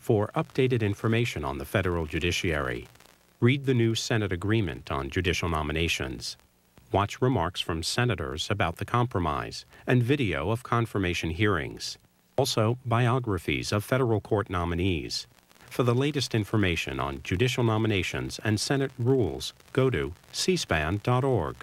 for updated information on the federal judiciary. Read the new Senate agreement on judicial nominations. Watch remarks from senators about the compromise and video of confirmation hearings. Also, biographies of federal court nominees. For the latest information on judicial nominations and Senate rules, go to cspan.org.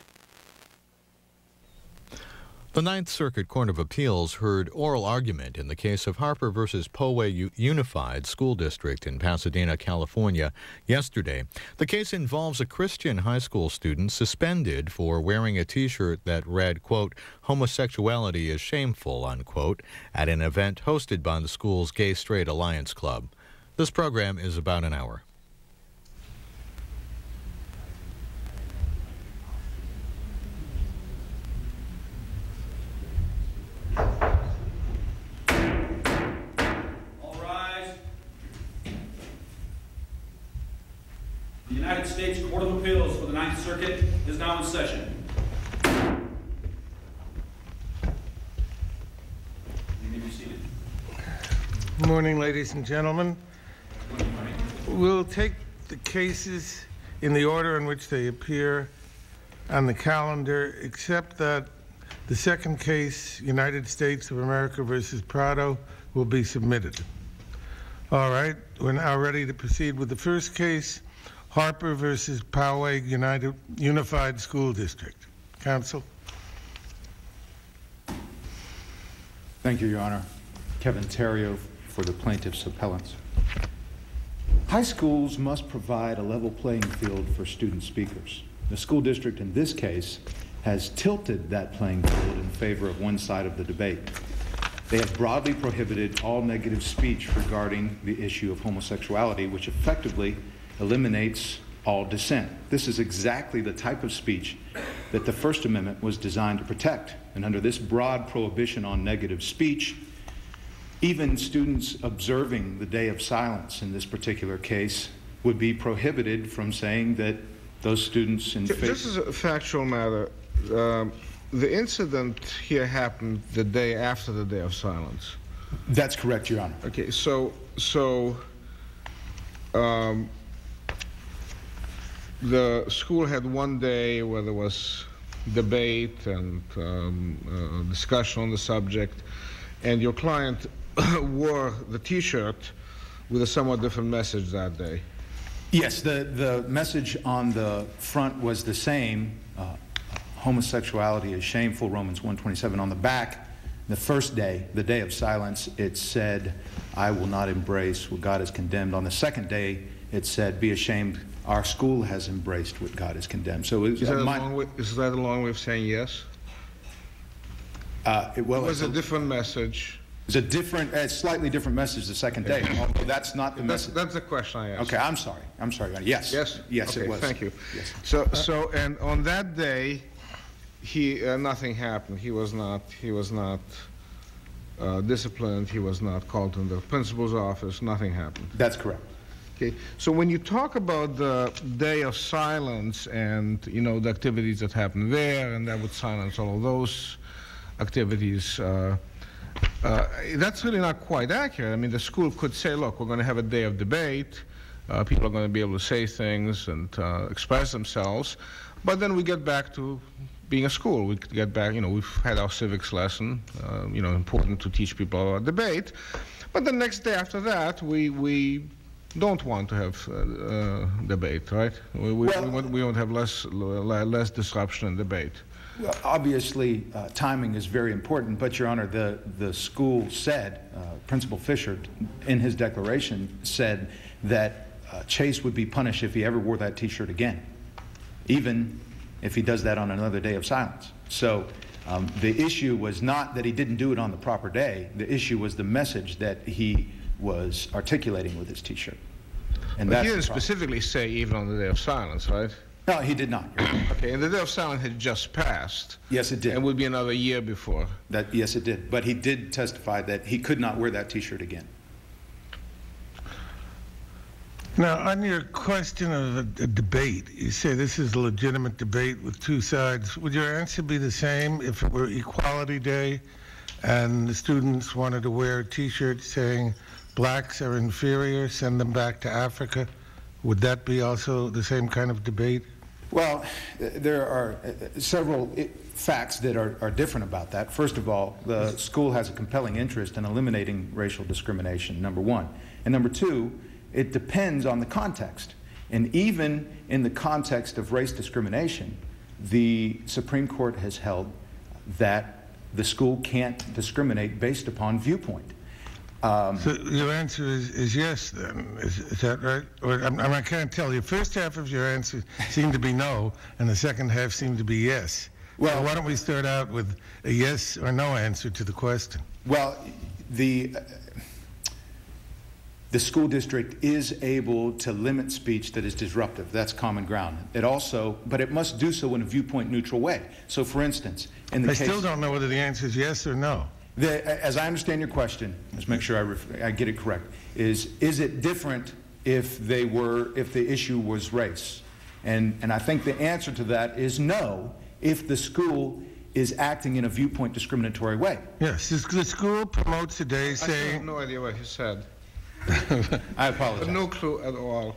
The Ninth Circuit Court of Appeals heard oral argument in the case of Harper versus Poway Unified School District in Pasadena, California, yesterday. The case involves a Christian high school student suspended for wearing a T-shirt that read, quote, homosexuality is shameful, unquote, at an event hosted by the school's Gay Straight Alliance Club. This program is about an hour. The United States Court of Appeals for the Ninth Circuit is now in session. You may be seated. Good morning, ladies and gentlemen. We'll take the cases in the order in which they appear on the calendar, except that the second case, United States of America versus Prado, will be submitted. All right, we're now ready to proceed with the first case, Harper versus Poway United Unified School District. Counsel. Thank you, Your Honor. Kevin Theriot for the plaintiff's appellants. High schools must provide a level playing field for student speakers. The school district in this case has tilted that playing field in favor of one side of the debate. They have broadly prohibited all negative speech regarding the issue of homosexuality, which effectively eliminates all dissent. This is exactly the type of speech that the First Amendment was designed to protect. And under this broad prohibition on negative speech, even students observing the day of silence in this particular case would be prohibited from saying that those students in This is a factual matter. Um, the incident here happened the day after the day of silence. That's correct, Your Honor. Okay, so so um, the school had one day where there was debate and um, uh, discussion on the subject, and your client wore the T-shirt with a somewhat different message that day. Yes, the, the message on the front was the same. Uh, homosexuality is shameful, Romans 127. On the back, the first day, the day of silence, it said, I will not embrace what God has condemned. On the second day, it said, Be ashamed, our school has embraced what God has condemned. So is that, a long way, is that a long way of saying yes? Uh, it, well, it was a, a different message. It's a different, a slightly different message the second day. Although that's not the that's, message. That's the question I asked. Okay, I'm sorry. I'm sorry. Yes. Yes. Yes, okay, it was. Thank you. Yes. So, so, and on that day, he uh, nothing happened. He was not. He was not uh, disciplined. He was not called in the principal's office. Nothing happened. That's correct. Okay. So when you talk about the day of silence and you know the activities that happened there, and that would silence all of those activities. Uh, uh, that's really not quite accurate. I mean, the school could say, look, we're going to have a day of debate. Uh, people are going to be able to say things and uh, express themselves. But then we get back to being a school. We get back, you know, we've had our civics lesson, uh, you know, important to teach people about debate. But the next day after that, we, we don't want to have uh, uh, debate, right? We, we, well, we, want, we want to have less, less disruption in debate. Well, obviously, uh, timing is very important, but, Your Honor, the, the school said, uh, Principal Fisher, in his declaration, said that uh, Chase would be punished if he ever wore that T-shirt again, even if he does that on another day of silence. So um, the issue was not that he didn't do it on the proper day. The issue was the message that he was articulating with his T-shirt. And but he didn't specifically say even on the day of silence, right? No, he did not. okay, and the day of silence had just passed. Yes, it did. And would be another year before. That yes, it did. But he did testify that he could not wear that T-shirt again. Now, on your question of a, a, debate, you say this is a legitimate debate with two sides. Would your answer be the same if it were Equality Day and the students wanted to wear a T-shirt saying blacks are inferior, send them back to Africa? Would that be also the same kind of debate? Well, uh, there are uh, several facts that are, are different about that. First of all, the school has a compelling interest in eliminating racial discrimination, number one. And number two, it depends on the context. And even in the context of race discrimination, the Supreme Court has held that the school can't discriminate based upon viewpoint. Um, So your answer is, is yes, then? Is, is that right? Or, I'm, I'm- can't tell. The first half of your answer seemed to be no, and the second half seemed to be yes. Well- so why don't we start out with a yes or no answer to the question? Well, the, uh, the school district is able to limit speech that is disruptive. That's common ground. It also, but it must do so in a viewpoint neutral way. So, for instance, in the I case, still don't know whether the answer is yes or no. The, as I understand your question, let's make sure I, ref, I get it correct. Is is it different if they were if the issue was race? And and I think the answer to that is no. If the school is acting in a viewpoint discriminatory way. Yes, the, the school promotes today I have no idea what he said. I apologize. No clue at all.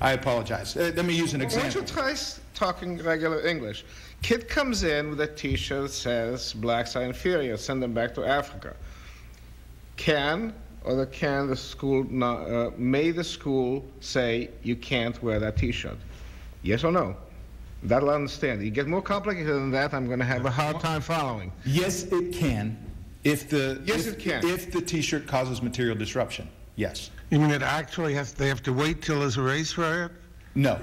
I apologize. Uh, let me use an Why don't you example. try s- talking regular English? Kid comes in with a T-shirt that says "Blacks are inferior. Send them back to Africa." Can or the can the school not, uh, may the school say you can't wear that T-shirt? Yes or no? That'll understand. You get more complicated than that, I'm going to have a hard time following. Yes, it can. If the Yes, if- it can. If the T-shirt causes material disruption, yes. you mean it actually has, they have to wait till there's a race riot? No,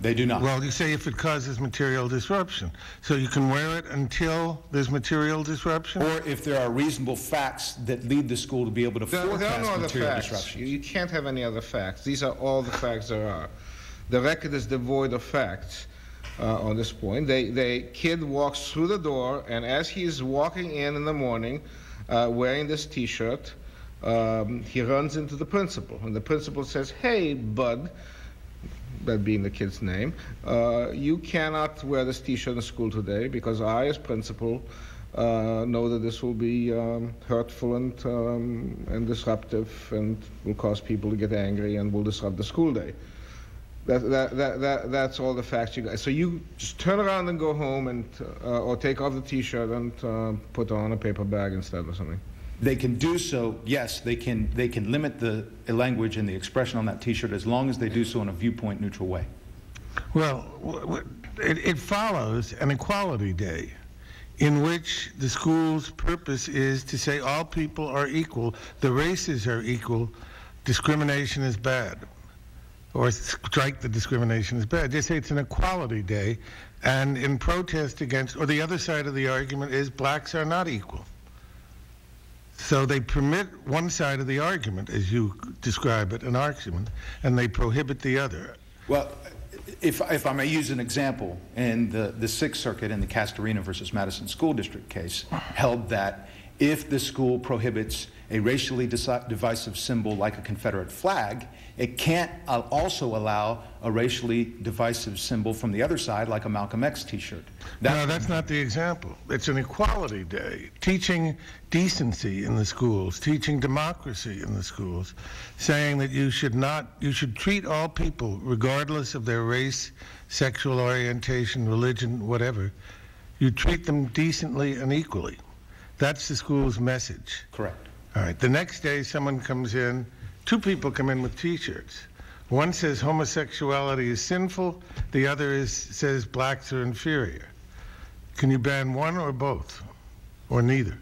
they do not. Well, you say if it causes material disruption. So you can wear it until there's material disruption? or if there are reasonable facts that lead the school to be able to There, there are forecast no other material facts. disruption. You, you can't have any other facts. These are all the facts there are. The record is devoid of facts uh, on this point. They, they kid walks through the door, and as he's walking in in the morning, uh, wearing this T-shirt, um, he runs into the principal, and the principal says, "Hey, bud." That being the kid's name, uh, you cannot wear this T-shirt in school today because I, as principal, uh, know that this will be um, hurtful and, um, and disruptive and will cause people to get angry and will disrupt the school day. That, that, that, that, that's all the facts you got. So you just turn around and go home and, uh, or take off the T-shirt and uh, put on a paper bag instead or something. They can do so, yes, they can, they can limit the language and the expression on that T-shirt as long as they do so in a viewpoint neutral way. Well, it, it follows an equality day in which the school's purpose is to say all people are equal, the races are equal, discrimination is bad. Or strike the discrimination is bad. Just say it's an equality day, and in protest against, or the other side of the argument is blacks are not equal. So they permit one side of the argument, as you describe it, an argument, and they prohibit the other. Well, if, if I may use an example, in the, the Sixth Circuit in the Castorina versus Madison School District case held that if the school prohibits a racially divisive symbol like a Confederate flag, it can't also allow a racially divisive symbol from the other side like a Malcolm X T-shirt. That- no, that's not the example. It's an equality day, teaching decency in the schools, teaching democracy in the schools, saying that you should not, you should treat all people, regardless of their race, sexual orientation, religion, whatever, you treat them decently and equally. That's the school's message. Correct. All right. The next day, someone comes in. Two people come in with T-shirts. One says homosexuality is sinful. The other is says blacks are inferior. Can you ban one or both, or neither?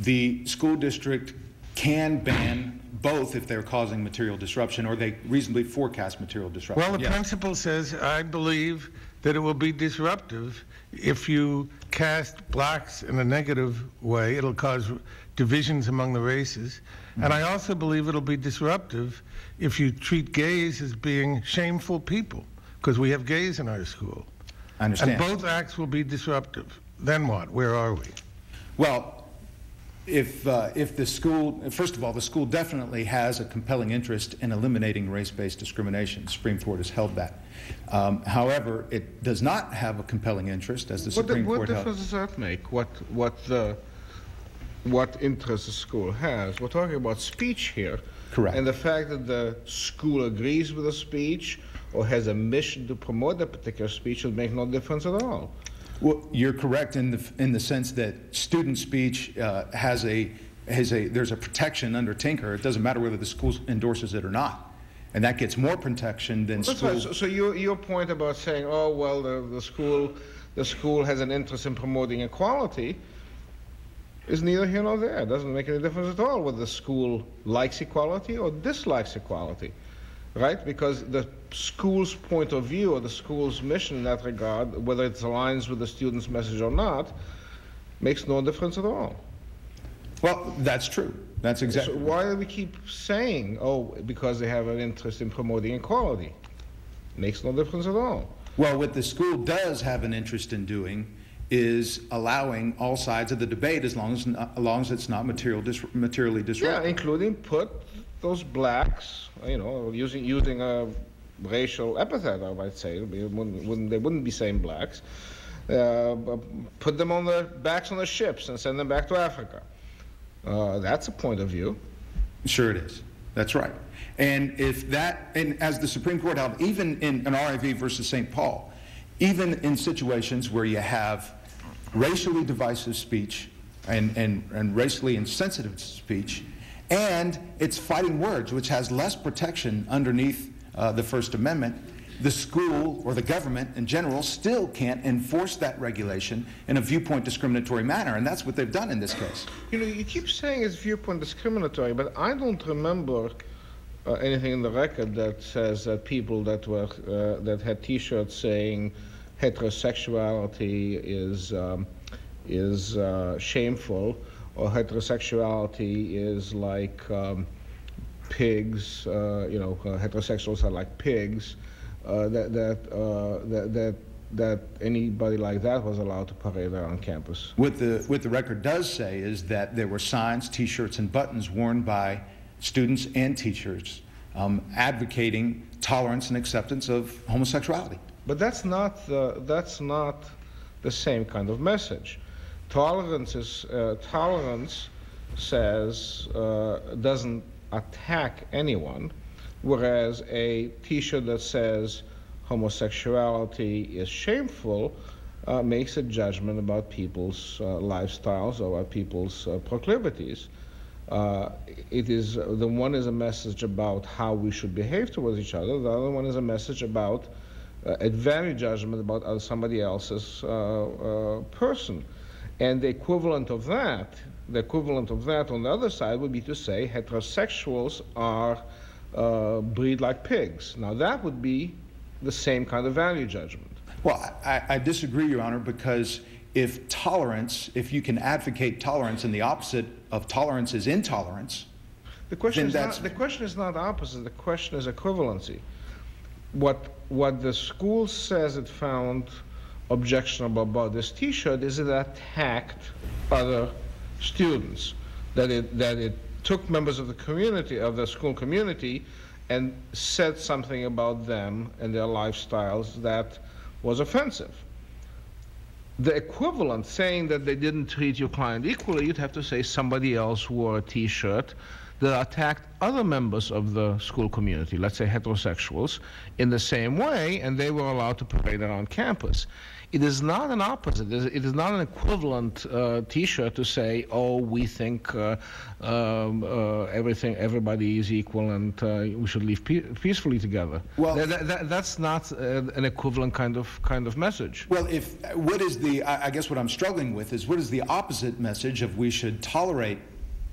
The school district can ban both if they're causing material disruption or they reasonably forecast material disruption. Well, the Yes. principal says I believe that it will be disruptive if you cast blacks in a negative way. It'll cause divisions among the races. And I also believe it'll be disruptive if you treat gays as being shameful people, because we have gays in our school. I understand. And both acts will be disruptive. Then what? Where are we? Well, if, uh, if the school, first of all, the school definitely has a compelling interest in eliminating race-based discrimination. The Supreme Court has held that. Um, however, it does not have a compelling interest, as the What, di- Supreme what Court held. difference does that make? What, what the, what interest the school has. We're talking about speech here. Correct. And the fact that the school agrees with the speech or has a mission to promote that particular speech would make no difference at all. Well, you're correct in the, in the sense that student speech uh, has a, has a, there's a protection under Tinker. It doesn't matter whether the school endorses it or not. And that gets more protection than That's school. right. So, so your, your point about saying, oh, well, the, the, school, the school has an interest in promoting equality is neither here nor there. It doesn't make any difference at all whether the school likes equality or dislikes equality, right? Because the school's point of view or the school's mission in that regard, whether it aligns with the student's message or not, makes no difference at all. Well, that's true. That's exactly. So why do we keep saying, oh, because they have an interest in promoting equality? Makes no difference at all. Well, what the school does have an interest in doing is allowing all sides of the debate as long as, not, as, long as it's not material dis, materially disruptive. Yeah, including put those blacks, you know, using using a racial epithet, I might say. Wouldn't, wouldn't, they wouldn't be saying blacks. Uh, put them on the backs on the ships and send them back to Africa. Uh, that's a point of view. Sure, it is. That's right. And if that, and as the Supreme Court held, even in an R.A.V. versus St. Paul, even in situations where you have racially divisive speech and, and, and racially insensitive speech, and it's fighting words, which has less protection underneath uh, the First Amendment, the school or the government in general still can't enforce that regulation in a viewpoint discriminatory manner, and that's what they've done in this case. You know, you keep saying it's viewpoint discriminatory, but I don't remember uh, anything in the record that says that people that were uh, that had T-shirts saying heterosexuality is um, is uh, shameful or heterosexuality is like um, pigs. Uh, you know, uh, heterosexuals are like pigs. Uh, that that, that that that anybody like that was allowed to parade around campus. What the what the record does say is that there were signs, T-shirts, and buttons worn by students and teachers um, advocating tolerance and acceptance of homosexuality. But that's not the, that's not the same kind of message. Tolerance is uh, tolerance says uh, doesn't attack anyone, whereas a T-shirt that says homosexuality is shameful uh, makes a judgment about people's uh, lifestyles or about people's uh, proclivities. Uh, it is the one is a message about how we should behave towards each other. The other one is a message about uh, a judgment about somebody else's uh, person. And the equivalent of that, the equivalent of that on the other side would be to say heterosexuals are uh, breed like pigs. Now that would be the same kind of value judgment. Well, I, I, disagree, Your Honor, because if tolerance, if you can advocate tolerance and the opposite of tolerance is intolerance, the question, is not, the question is not opposite, the question is equivalency. What, what the school says it found objectionable about this T-shirt is it attacked other students, that it, that it took members of the community, of the school community, and said something about them and their lifestyles that was offensive. The equivalent, saying that they didn't treat your client equally, you'd have to say somebody else wore a T-shirt that attacked other members of the school community, let's say heterosexuals, in the same way, and they were allowed to parade around campus. It is not an opposite. It is not an equivalent uh, T-shirt to say, "Oh, we think uh, um, uh, everything, everybody is equal, and uh, we should live pe peacefully together." Well, that, that, that's not uh, an equivalent kind of kind of message. Well, if what is the? I, I guess what I'm struggling with is what is the opposite message of we should tolerate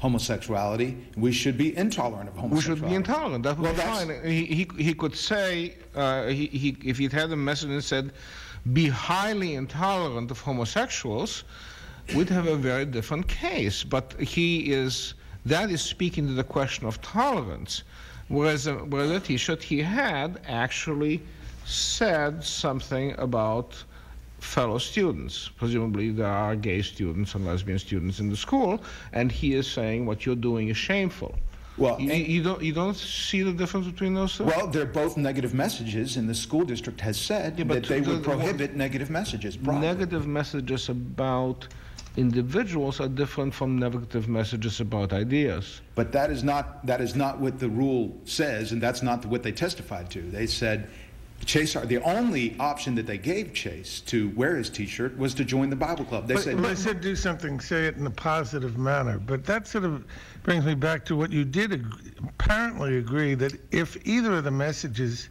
homosexuality. We should be intolerant of homosexuality. We should be intolerant. That would well, be fine. He, he, he could say, uh, he, he, if he'd had a message and said, be highly intolerant of homosexuals, we'd have a very different case. But he is, that is speaking to the question of tolerance. Whereas, uh, whereas the T-shirt he had actually said something about fellow students. Presumably, there are uh, gay students and lesbian students in the school, and he is saying what you're doing is shameful. Well, you, you, don't you don't see the difference between those two? Well, they're both negative messages, and the school district has said yeah, that they would prohibit negative messages. Negative messages about individuals are different from negative messages about ideas. But that is not, that is not what the rule says, and that's not what they testified to. They said Chase, the only option that they gave Chase to wear his T-shirt was to join the Bible club. They But said, I said do something, say it in a positive manner. But that sort of brings me back to what you did ag- apparently agree that if either of the messages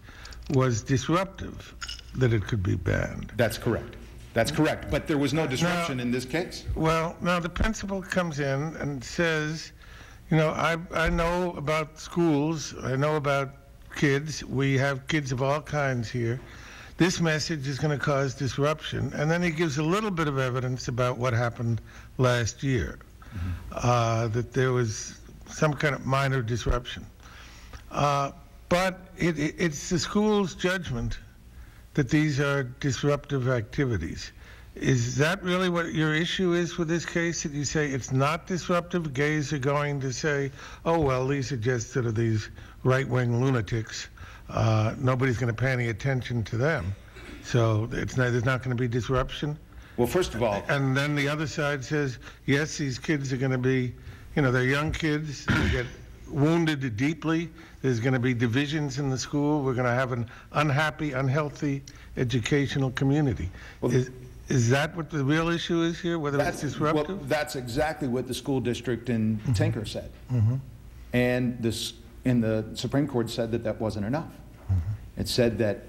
was disruptive, that it could be banned. that's correct. That's correct. But there was no disruption in this case. Well, now the principal comes in and says, you know, I, I know about schools, I know about kids, we have kids of all kinds here. This message is going to cause disruption. And then he gives a little bit of evidence about what happened last year, uh, that there was some kind of minor disruption. Uh, but it, it, it's the school's judgment that these are disruptive activities. Is that really what your issue is with this case? That you say it's not disruptive? Gays are going to say, oh, well, these are just sort of these right wing lunatics. Uh, nobody's going to pay any attention to them. So it's not, there's not going to be disruption. Well, first of all, And then the other side says, yes, these kids are going to be, you know, they're young kids, they get wounded deeply. There's going to be divisions in the school. We're going to have an unhappy, unhealthy educational community. Is, is that what the real issue is here, whether it's That's, well, disruptive? that's exactly what the school district in Mm-hmm. Tinker said. And this, and the Supreme Court said that that wasn't enough. Mm-hmm. It said that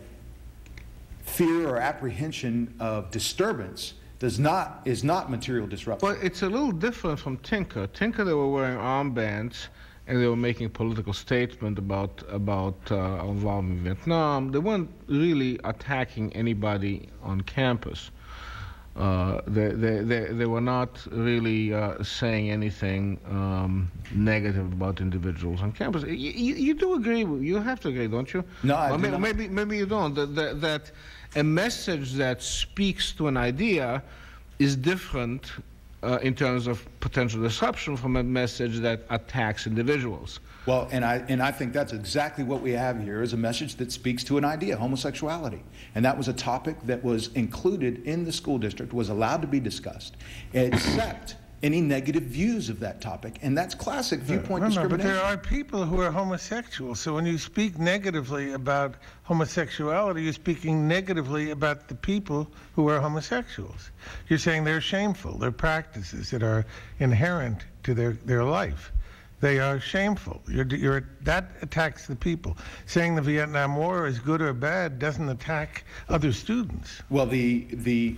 fear or apprehension of disturbance does not, is not material disruption. Well, it's a little different from Tinker. Tinker, they were wearing armbands and they were making political statement about about uh, involvement in Vietnam. They weren't really attacking anybody on campus. Uh, they, they, they, they were not really uh, saying anything um, negative about individuals on campus. You, you, you do agree, you have to agree, don't you? No, I do may- not. Maybe, maybe you don't. That, that, that a message that speaks to an idea is different uh, in terms of potential disruption from a message that attacks individuals. Well, and I, and I think that's exactly what we have here is a message that speaks to an idea, homosexuality. And that was a topic that was included in the school district, was allowed to be discussed, except any negative views of that topic. And that's classic uh, viewpoint no, no, but discrimination. there are people who are homosexual. So when you speak negatively about homosexuality, you're speaking negatively about the people who are homosexuals. You're saying they're shameful. They're practices that are inherent to their, their life. They are shameful. You're, you're, that attacks the people. Saying the Vietnam War is good or bad doesn't attack other students. Well, the, the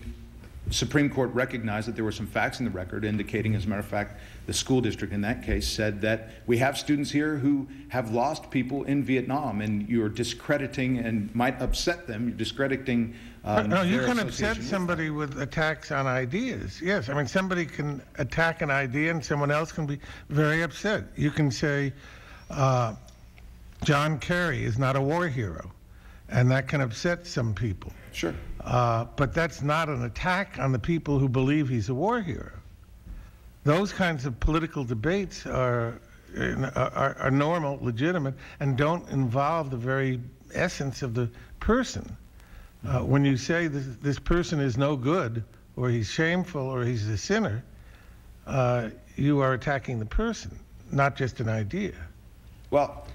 Supreme Court recognized that there were some facts in the record indicating, as a matter of fact, the school district in that case said that we have students here who have lost people in Vietnam, and you're discrediting and might upset them. You're discrediting. Um, no, you can upset somebody with attacks on ideas. Yes, I mean somebody can attack an idea, and someone else can be very upset. You can say, uh, "John Kerry is not a war hero," and that can upset some people. Sure. Uh, but that's not an attack on the people who believe he's a war hero. Those kinds of political debates are, are, are normal, legitimate, and don't involve the very essence of the person. Uh, when you say this, this person is no good, or he's shameful, or he's a sinner, uh, you are attacking the person, not just an idea. Well,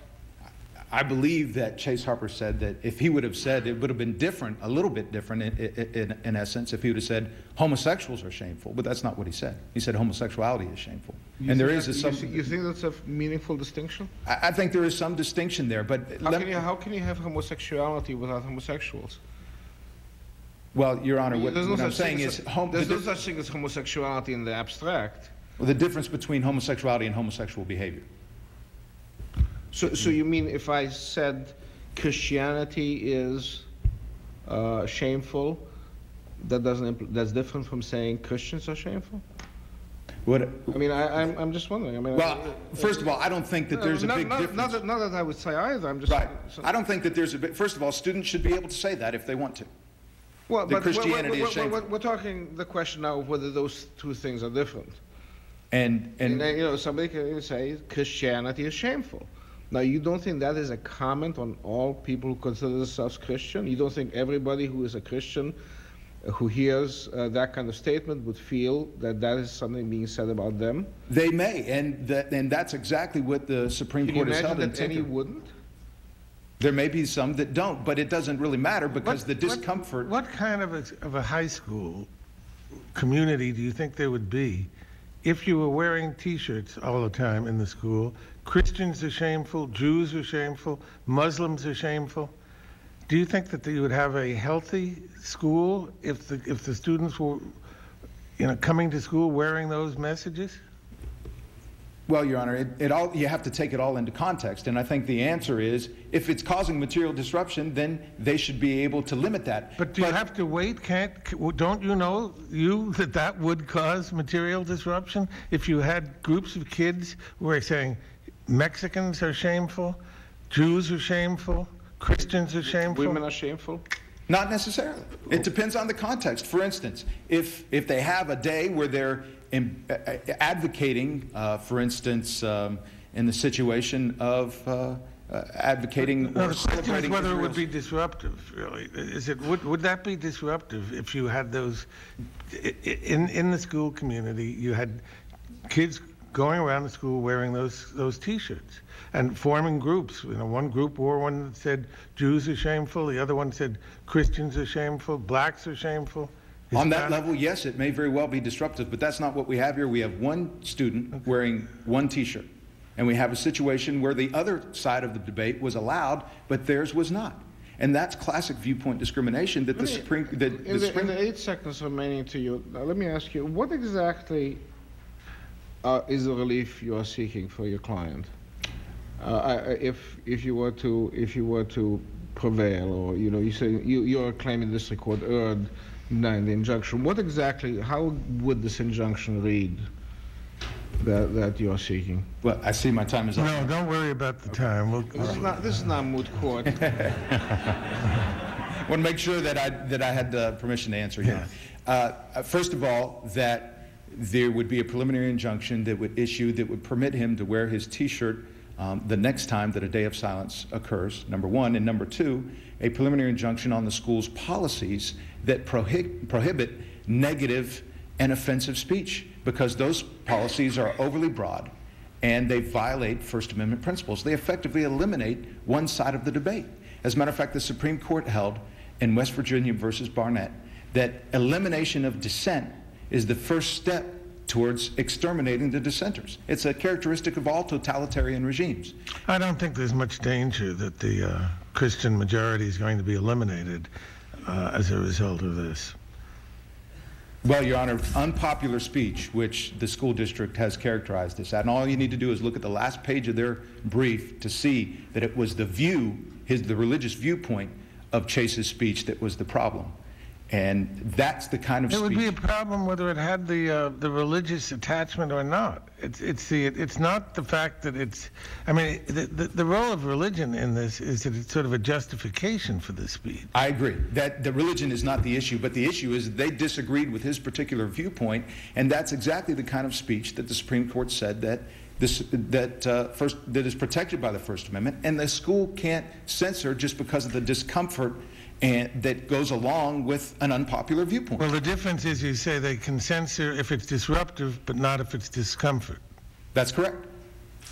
I believe that Chase Harper said that if he would have said it would have been different, a little bit different in, in, in essence, if he would have said homosexuals are shameful, but that's not what he said. He said homosexuality is shameful. and there is a, some, You think that's a meaningful distinction? I I think there is some distinction there, but How let can, you, how can you have homosexuality without homosexuals? Well, Your Honor, what, There's no what I'm saying is hom- the, there's no such thing as homosexuality in the abstract. the difference between homosexuality and homosexual behavior. So, so you mean if I said Christianity is uh, shameful, that doesn't impl- that's different from saying Christians are shameful? What, I mean, I, I'm, I'm just wondering. I mean, well, I- first of all, I don't think that there's a big not, difference. Not that, not that I would say either. I'm just Right. so- I don't think that there's a big, first of all, students should be able to say that if they want to. Well, that but we're- Christianity we're, we're, we're, we're talking the question now of whether those two things are different. And, And, and then, you know, somebody can say Christianity is shameful. Now, you don't think that is a comment on all people who consider themselves Christian? You don't think everybody who is a Christian who hears uh, that kind of statement would feel that that is something being said about them. They may, and that, and that's exactly what the Supreme Can you Court has held that any wouldn't? There may be some that don't, but it doesn't really matter because What- the what- discomfort. What kind of a, of a high school community do you think there would be if you were wearing T-shirts all the time in the school? Christians are shameful, Jews are shameful, Muslims are shameful. Do you think that you would have a healthy school if the if the students were, you know, coming to school wearing those messages? Well, Your Honor, it, it all, you have to take it all into context, and I think the answer is, if it's causing material disruption, then they should be able to limit that. But do you have to wait? Can't don't you know you that that would cause material disruption if you had groups of kids who were saying Mexicans are shameful, Jews are shameful, Christians are shameful. Women are shameful. Not necessarily. It depends on the context. For instance, if, if they have a day where they're in, uh, uh, advocating, uh, for instance, um, in the situation of uh, uh, advocating No, or the question is celebrating whether it would be disruptive. Really, is it would would that be disruptive if you had those in in the school community? You had kids going around the school wearing those those T-shirts and forming groups. You know, one group wore one that said Jews are shameful, the other one said Christians are shameful, blacks are shameful. On that level, yes, it may very well be disruptive, but that's not what we have here. We have one student wearing one T-shirt, and we have a situation where the other side of the debate was allowed, but theirs was not. And that's classic viewpoint discrimination that the me- Supreme, that In the the, in the eight seconds remaining to you, let me ask you, what exactly uh, is the relief you are seeking for your client? Uh, if if you were to if you were to prevail, or you know, you say you you are claiming this record erred denying the injunction. What exactly? How would this injunction read? That that you are seeking. well, I see my time is up. No, don't worry about the time. We'll, This is not this is not moot court. I want to make sure that I, that I had the permission to answer here. Uh, uh, First of all, that there would be a preliminary injunction that would issue that would permit him to wear his T-shirt um, the next time that a day of silence occurs, number one. And number two, a preliminary injunction on the school's policies that prohi- prohibit negative and offensive speech, because those policies are overly broad and they violate First Amendment principles. They effectively eliminate one side of the debate. As a matter of fact, the Supreme Court held in West Virginia versus Barnette that elimination of dissent is the first step towards exterminating the dissenters. It's a characteristic of all totalitarian regimes. I don't think there's much danger that the uh, Christian majority is going to be eliminated uh, as a result of this. Well, Your Honor, unpopular speech, which the school district has characterized this at, and all you need to do is look at the last page of their brief to see that it was the view, his, the religious viewpoint of Chase's speech that was the problem. And that's the kind of It would be a problem whether it had the uh, the religious attachment or not. It's it's the it's not the fact that it's. I mean, the, the the role of religion in this is that it's sort of a justification for the speech. I agree that the religion is not the issue, but the issue is they disagreed with his particular viewpoint, and that's exactly the kind of speech that the Supreme Court said that this that uh, first that is protected by the First Amendment, and the school can't censor just because of the discomfort and that goes along with an unpopular viewpoint. Well, the difference is you say they can censor if it's disruptive, but not if it's discomfort. That's correct.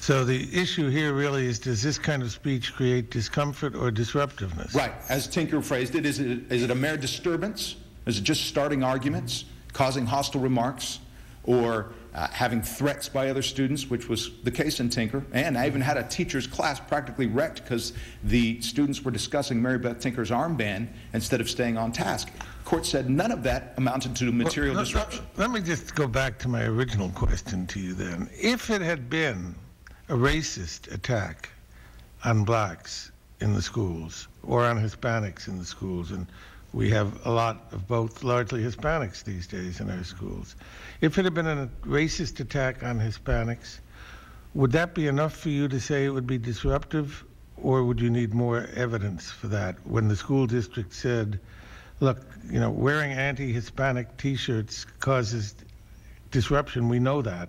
So the issue here really is: does this kind of speech create discomfort or disruptiveness? Right. As Tinker phrased it, is it, is it a mere disturbance? Is it just starting arguments, causing hostile remarks, or uh, having threats by other students, which was the case in Tinker? And I even had a teacher's class practically wrecked because the students were discussing Mary Beth Tinker's armband instead of staying on task. Court said none of that amounted to material Well, let- disruption. Let me just go back to my original question to you then. If it had been a racist attack on blacks in the schools or on Hispanics in the schools, and we have a lot of both largely Hispanics these days in our schools. If it had been a racist attack on Hispanics, would that be enough for you to say it would be disruptive, or would you need more evidence for that? When the school district said, look, you know, wearing anti-Hispanic T-shirts causes disruption. We know that.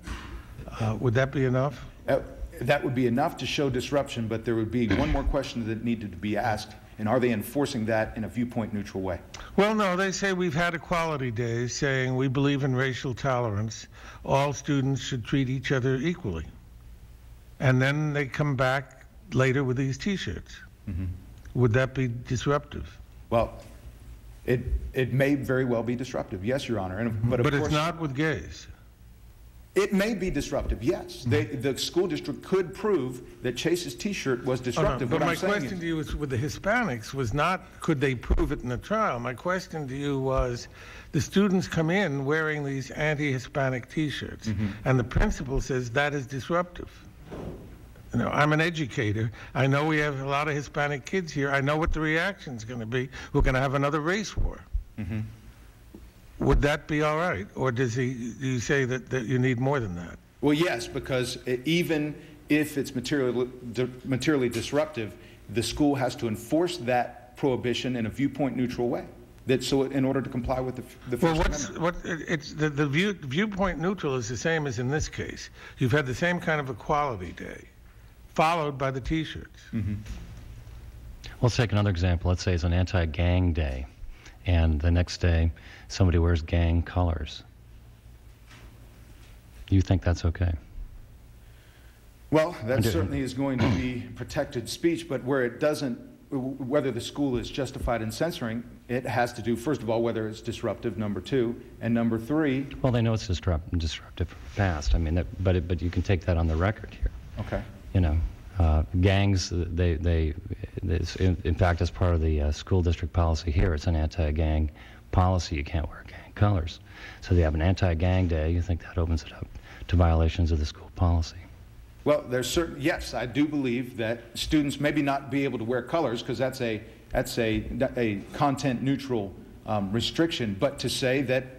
Uh, would that be enough? Uh, That would be enough to show disruption, but there would be one more question that needed to be asked, And are they enforcing that in a viewpoint neutral way? Well, no, they say we've had equality days saying we believe in racial tolerance. All students should treat each other equally. And then they come back later with these T-shirts. Mm-hmm. Would that be disruptive? Well, it, it may very well be disruptive, yes, Your Honor. And, but of But course, it's not with gays. It may be disruptive, yes. They, the school district could prove that Chase's T-shirt was Oh, no, disruptive. But What my question is- to you is, with the Hispanics was not, could they prove it in the trial? My question to you was, the students come in wearing these anti-Hispanic T-shirts, Mm-hmm. and the principal says that is disruptive. You know, I'm an educator. I know we have a lot of Hispanic kids here. I know what the reaction is going to be. We're going to have another race war. Mm-hmm. Would that be all right, or does he? Do you say that, that you need more than that? Well, yes, because even if it's materially, materially disruptive, the school has to enforce that prohibition in a viewpoint neutral way. That so in order to comply with the, f- the Well, what's, Amendment. what, it's, the, the view, viewpoint neutral is the same as in this case. You've had the same kind of equality day, followed by the T-shirts. Mm-hmm. Let's take another example. Let's say it's an anti-gang day, and the next day somebody wears gang colors. You think that's okay? Well, that certainly is going to be protected speech, but where it doesn't, whether the school is justified in censoring, it has to do, first of all, whether it's disruptive, number two, and number three, Well, they know it's disrupt- disruptive past. I mean, that, but it, but you can take that on the record here. okay. You know, uh, gangs. They they. it's- In, in fact, as part of the uh, school district policy here, it's an anti-gang policy. You can't wear gang colors. So they have an anti-gang day. You think that opens it up to violations of the school policy? Well, there's certain, yes, I do believe that students maybe not be able to wear colors because that's a, that's a, a content neutral um, restriction, but to say that,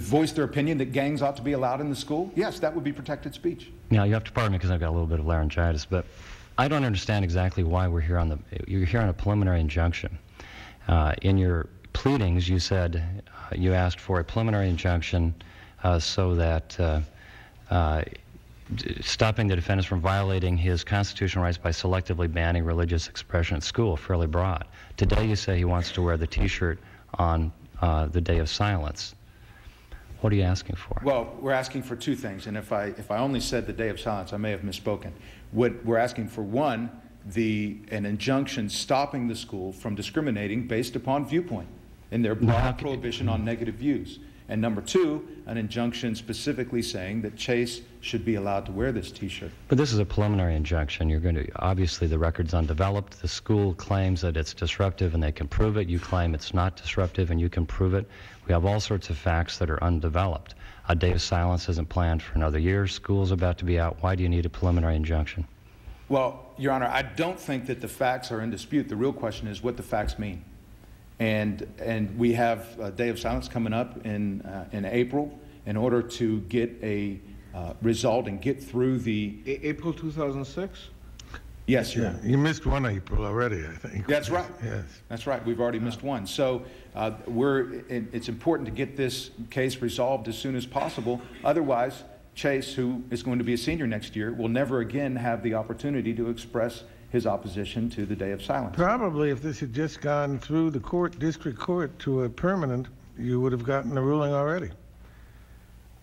voice their opinion that gangs ought to be allowed in the school, yes, that would be protected speech. Now, you have to pardon me because I've got a little bit of laryngitis, but I don't understand exactly why we're here on the, you're here on a preliminary injunction. Uh, in your pleadings, you said, uh, you asked for a preliminary injunction uh, so that uh, uh, stopping the defendants from violating his constitutional rights by selectively banning religious expression at school, fairly broad. Today, you say he wants to wear the T-shirt on uh, the day of silence. What are you asking for? Well, we're asking for two things, and if I, if I only said the day of silence, I may have misspoken. What we're asking for, one, the, an injunction stopping the school from discriminating based upon viewpoint and their broad prohibition hmm. on negative views. And number two, an injunction specifically saying that Chase should be allowed to wear this T-shirt. But this is a preliminary injunction. You're going to, obviously, the record's undeveloped. The school claims that it's disruptive and they can prove it. You claim it's not disruptive and you can prove it. We have all sorts of facts that are undeveloped. A day of silence isn't planned for another year. School's about to be out. Why do you need a preliminary injunction? Well, Your Honor, I don't think that the facts are in dispute. The real question is what the facts mean. And, and we have a day of silence coming up in, uh, in April in order to get a uh, result and get through the, A- April 2006? yes, Your Honor. You missed one April already, I think. That's right. Yes. That's right. We've already missed one. So uh, we're, it's important to get this case resolved as soon as possible. Otherwise, Chase, who is going to be a senior next year, will never again have the opportunity to express his opposition to the day of silence. Probably if this had just gone through the court, district court, to a permanent, you would have gotten a ruling already.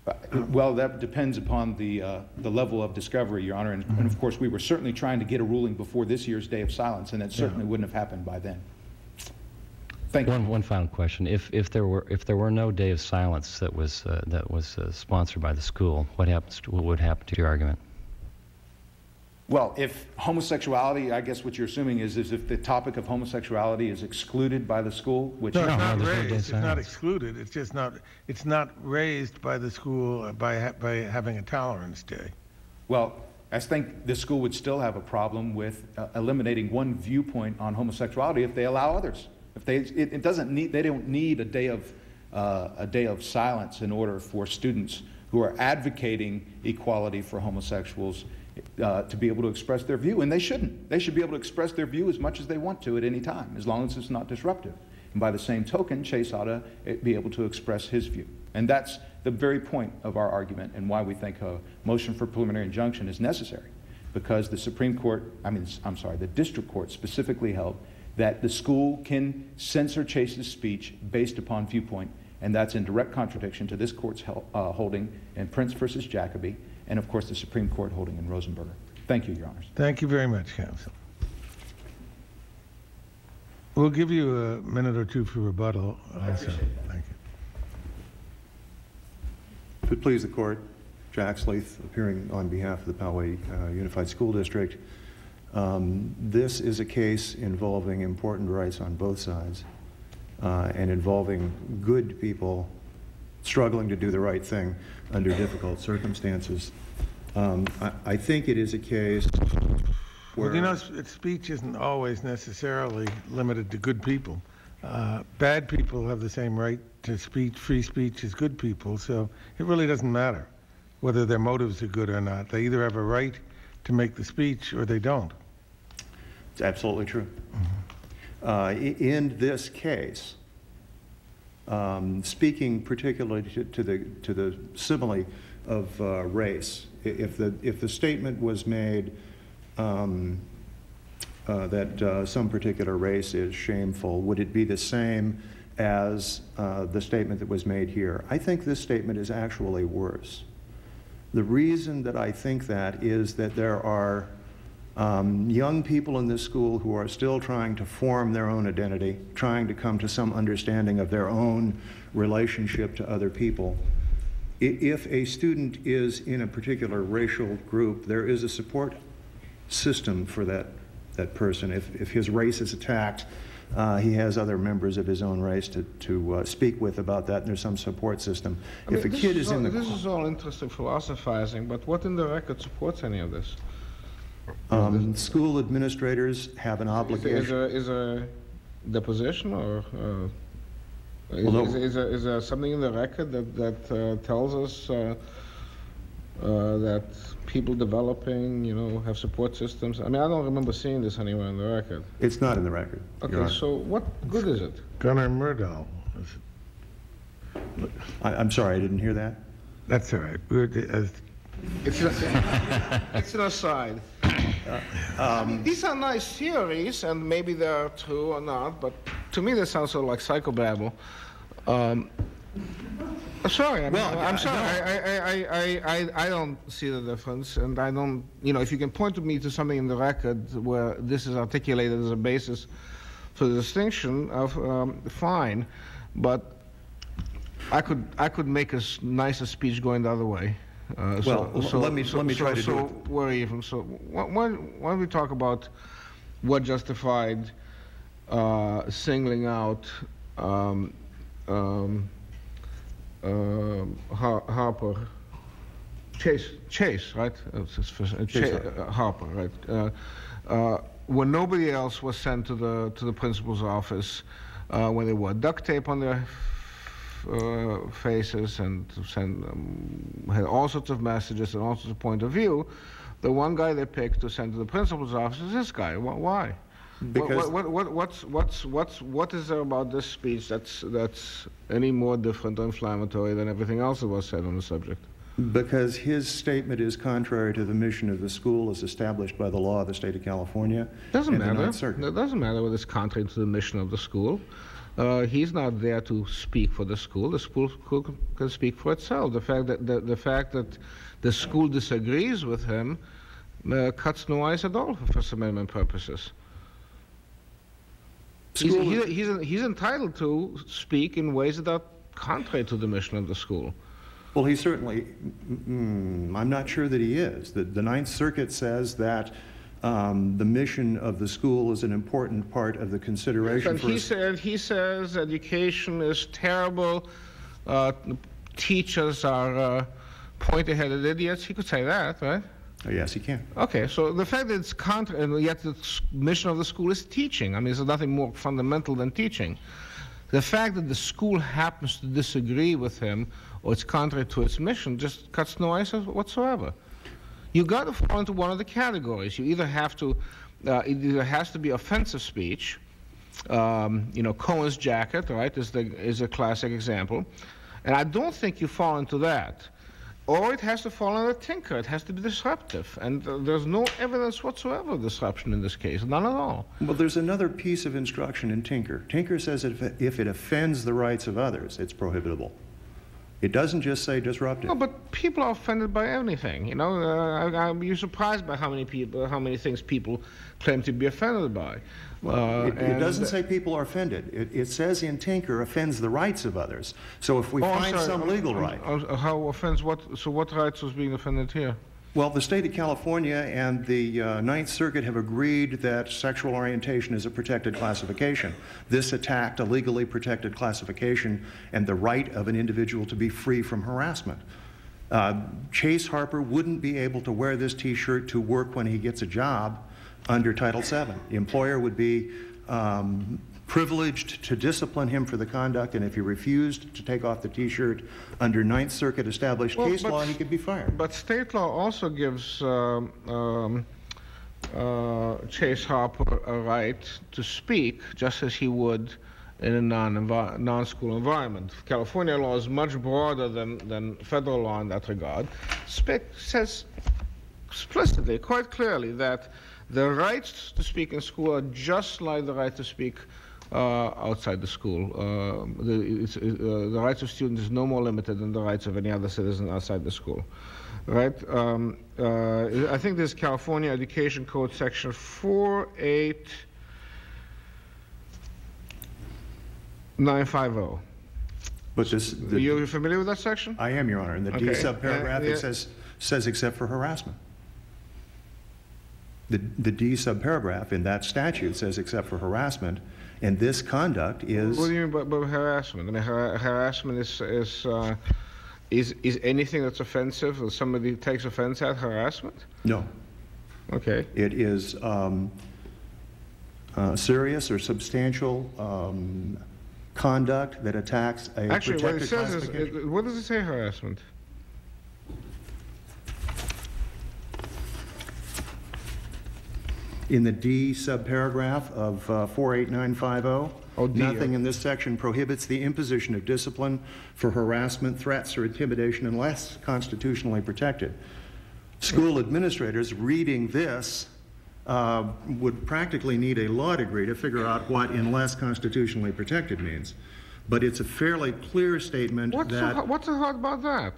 Uh, Well, that depends upon the, uh, the level of discovery, Your Honor. And, and of course, we were certainly trying to get a ruling before this year's day of silence, and that certainly wouldn't have happened by then. Thank you. One, one final question. If, if, there were, if there were no day of silence that was, uh, that was uh, sponsored by the school, what, happens to, what would happen to your argument? Well, if homosexuality, I guess what you're assuming is, is if the topic of homosexuality is excluded by the school, which, No, it's No, not no, there's no raised, day it's not excluded, it's just not, it's not raised by the school by, by having a tolerance day. well, I think the school would still have a problem with uh, eliminating one viewpoint on homosexuality if they allow others. If they, it, it doesn't need, they don't need a day of, uh, a day of silence in order for students who are advocating equality for homosexuals uh, to be able to express their view, and they shouldn't. They should be able to express their view as much as they want to at any time, as long as it's not disruptive. And by the same token, Chase ought to eh, be able to express his view. And that's the very point of our argument and why we think a motion for preliminary injunction is necessary. Because the Supreme Court, I mean, I'm sorry, the district court specifically held that the school can censor Chase's speech based upon viewpoint, and that's in direct contradiction to this court's hel- uh, holding in Prince versus Jacoby, and of course the Supreme Court holding in Rosenberger. Thank you, Your Honors. Thank you very much, counsel. We'll give you a minute or two for rebuttal. also. Thank you. If it please the court, Jack Sleeth, appearing on behalf of the Poway uh, Unified School District. Um, This is a case involving important rights on both sides uh, and involving good people struggling to do the right thing under difficult circumstances. Um, I I think it is a case where... Well, you know, speech isn't always necessarily limited to good people. Uh, bad people have the same right to speech, free speech, as good people, so it really doesn't matter whether their motives are good or not. They either have a right to make the speech or they don't. It's absolutely true. Uh, In this case, um, speaking particularly to to the, to the simile of uh, race, if the, if the statement was made um, uh, that uh, some particular race is shameful, would it be the same as uh, the statement that was made here? I think this statement is actually worse. The reason that I think that is that there are um, young people in this school who are still trying to form their own identity, trying to come to some understanding of their own relationship to other people. If a student is in a particular racial group, there is a support system for that, that person. If, if his race is attacked, uh, he has other members of his own race to, to uh, speak with about that, and there's some support system. I If a mean, this kid is all, in the. This is all interesting philosophizing, but what in the record supports any of this? Um, School administrators have an obligation. is, a, is a deposition or uh, is, Well, no. is, is, there- is there something in the record that, that uh, tells us uh, uh, that people developing, you know, have support systems? I mean, I don't remember seeing this anywhere in the record. It's not in the record. Your Okay, Honor. so what good is it? Gunnar Myrdal. I, I'm sorry, I didn't hear that. That's all right. It's, a, it's an aside. I mean, these are nice theories, and maybe they're true or not, but to me they sound sort of like psychobabble. Um, sorry, I mean, Well, I'm uh, sorry. I, I, I, I, I, I don't see the difference, and I don't, you know, if you can point to me to something in the record where this is articulated as a basis for the distinction, of um, fine, but I could, I could make a s- nicer speech going the other way. Uh, Well, l- let me- let me try to do so where from? So why, why, don't we talk about what justified uh, singling out um, um, um, Har- Harper, Chase, Chase, right? Uh, it's his first- uh, Chase uh, Harper, right? Uh, uh, when nobody else was sent to the to the principal's office, uh, when they wore duct tape on their uh, faces and send um, had all sorts of messages and all sorts of point of view. The one guy they picked to send to the principal's office is this guy. Why? Because- what, what, what, what's, what's, what's, what is there about this speech that's, that's any more different or inflammatory than everything else that was said on the subject? Because his statement is contrary to the mission of the school as established by the law of the state of California. Doesn't matter. It doesn't matter whether it's contrary to the mission of the school. Uh, he's not there to speak for the school. The school, school can- speak for itself. The fact that the, the fact that the school disagrees with him uh, cuts no ice at all for First Amendment purposes. He's, he's, he's, he's entitled to speak in ways that are contrary to the mission of the school. Well, he certainly, mm, I'm not sure that he is. The, the Ninth Circuit says that um, the mission of the school is an important part of the consideration And for. he said, he says education is terrible, uh, teachers are uh, pointy-headed idiots. He could say that, right? Oh, Yes, he can. Okay, so the fact that it's contra, and yet the mission of the school is teaching. I mean, there's nothing more fundamental than teaching. The fact that the school happens to disagree with him or it's contrary to its mission just cuts no ice whatsoever. You got to fall into one of the categories. You either have to, uh, it either has to be offensive speech. Um, you know, Cohen's jacket, right, is the is a classic example, and I don't think you fall into that. or it has to fall under Tinker. It has to be disruptive. And uh, there's no evidence whatsoever of disruption in this case, none at all. Well, there's another piece of instruction in Tinker. Tinker says if if it offends the rights of others, it's prohibitable. It doesn't just say disruptive. No, but people are offended by anything. You know, uh, I, I'm you're surprised by how many people, how many things people claim to be offended by. Uh, It, it doesn't say people are offended. It, it says in Tinker offends the rights of others. So if we Oh, find sorry, some legal right, I'm- How offends what? So what rights was being offended here? Well, the state of California and the uh, Ninth Circuit have agreed that sexual orientation is a protected classification. This attacked a legally protected classification and the right of an individual to be free from harassment. Uh, Chase Harper wouldn't be able to wear this T-shirt to work when he gets a job under Title VII. The employer would be um, privileged to discipline him for the conduct, and if he refused to take off the T-shirt under Ninth Circuit established Well, case but- law, he could be fired. But state law also gives um, um, uh, Chase Harper a right to speak, just as he would in a non-school environment. California law is much broader than, than federal law in that regard. Spec says explicitly, quite clearly, that the rights to speak in school are just like the right to speak uh, outside the school. Uh, the, it's, uh, the rights of students is no more limited than the rights of any other citizen outside the school. Right? Um, uh, I think this is California Education Code section 48950. But this, Are the- you familiar with that section? I am, Your Honor. In the D Okay. subparagraph, Uh, yeah. it says, says except for harassment. The, the D subparagraph in that statute says except for harassment, and this conduct is, What do you mean by, by harassment? I mean, har- harassment is is, uh, is is anything that's offensive or somebody takes offense at harassment? no, Okay. it is um, uh, serious or substantial um, conduct that attacks a Actually, what it says is, it, what does it say harassment? In the D subparagraph of uh, 48950, Oh, nothing in this section prohibits the imposition of discipline for harassment, threats, or intimidation unless constitutionally protected. School administrators reading this uh, would practically need a law degree to figure out what unless constitutionally protected means. But it's a fairly clear statement What's so, that... hard- what's so hard about that?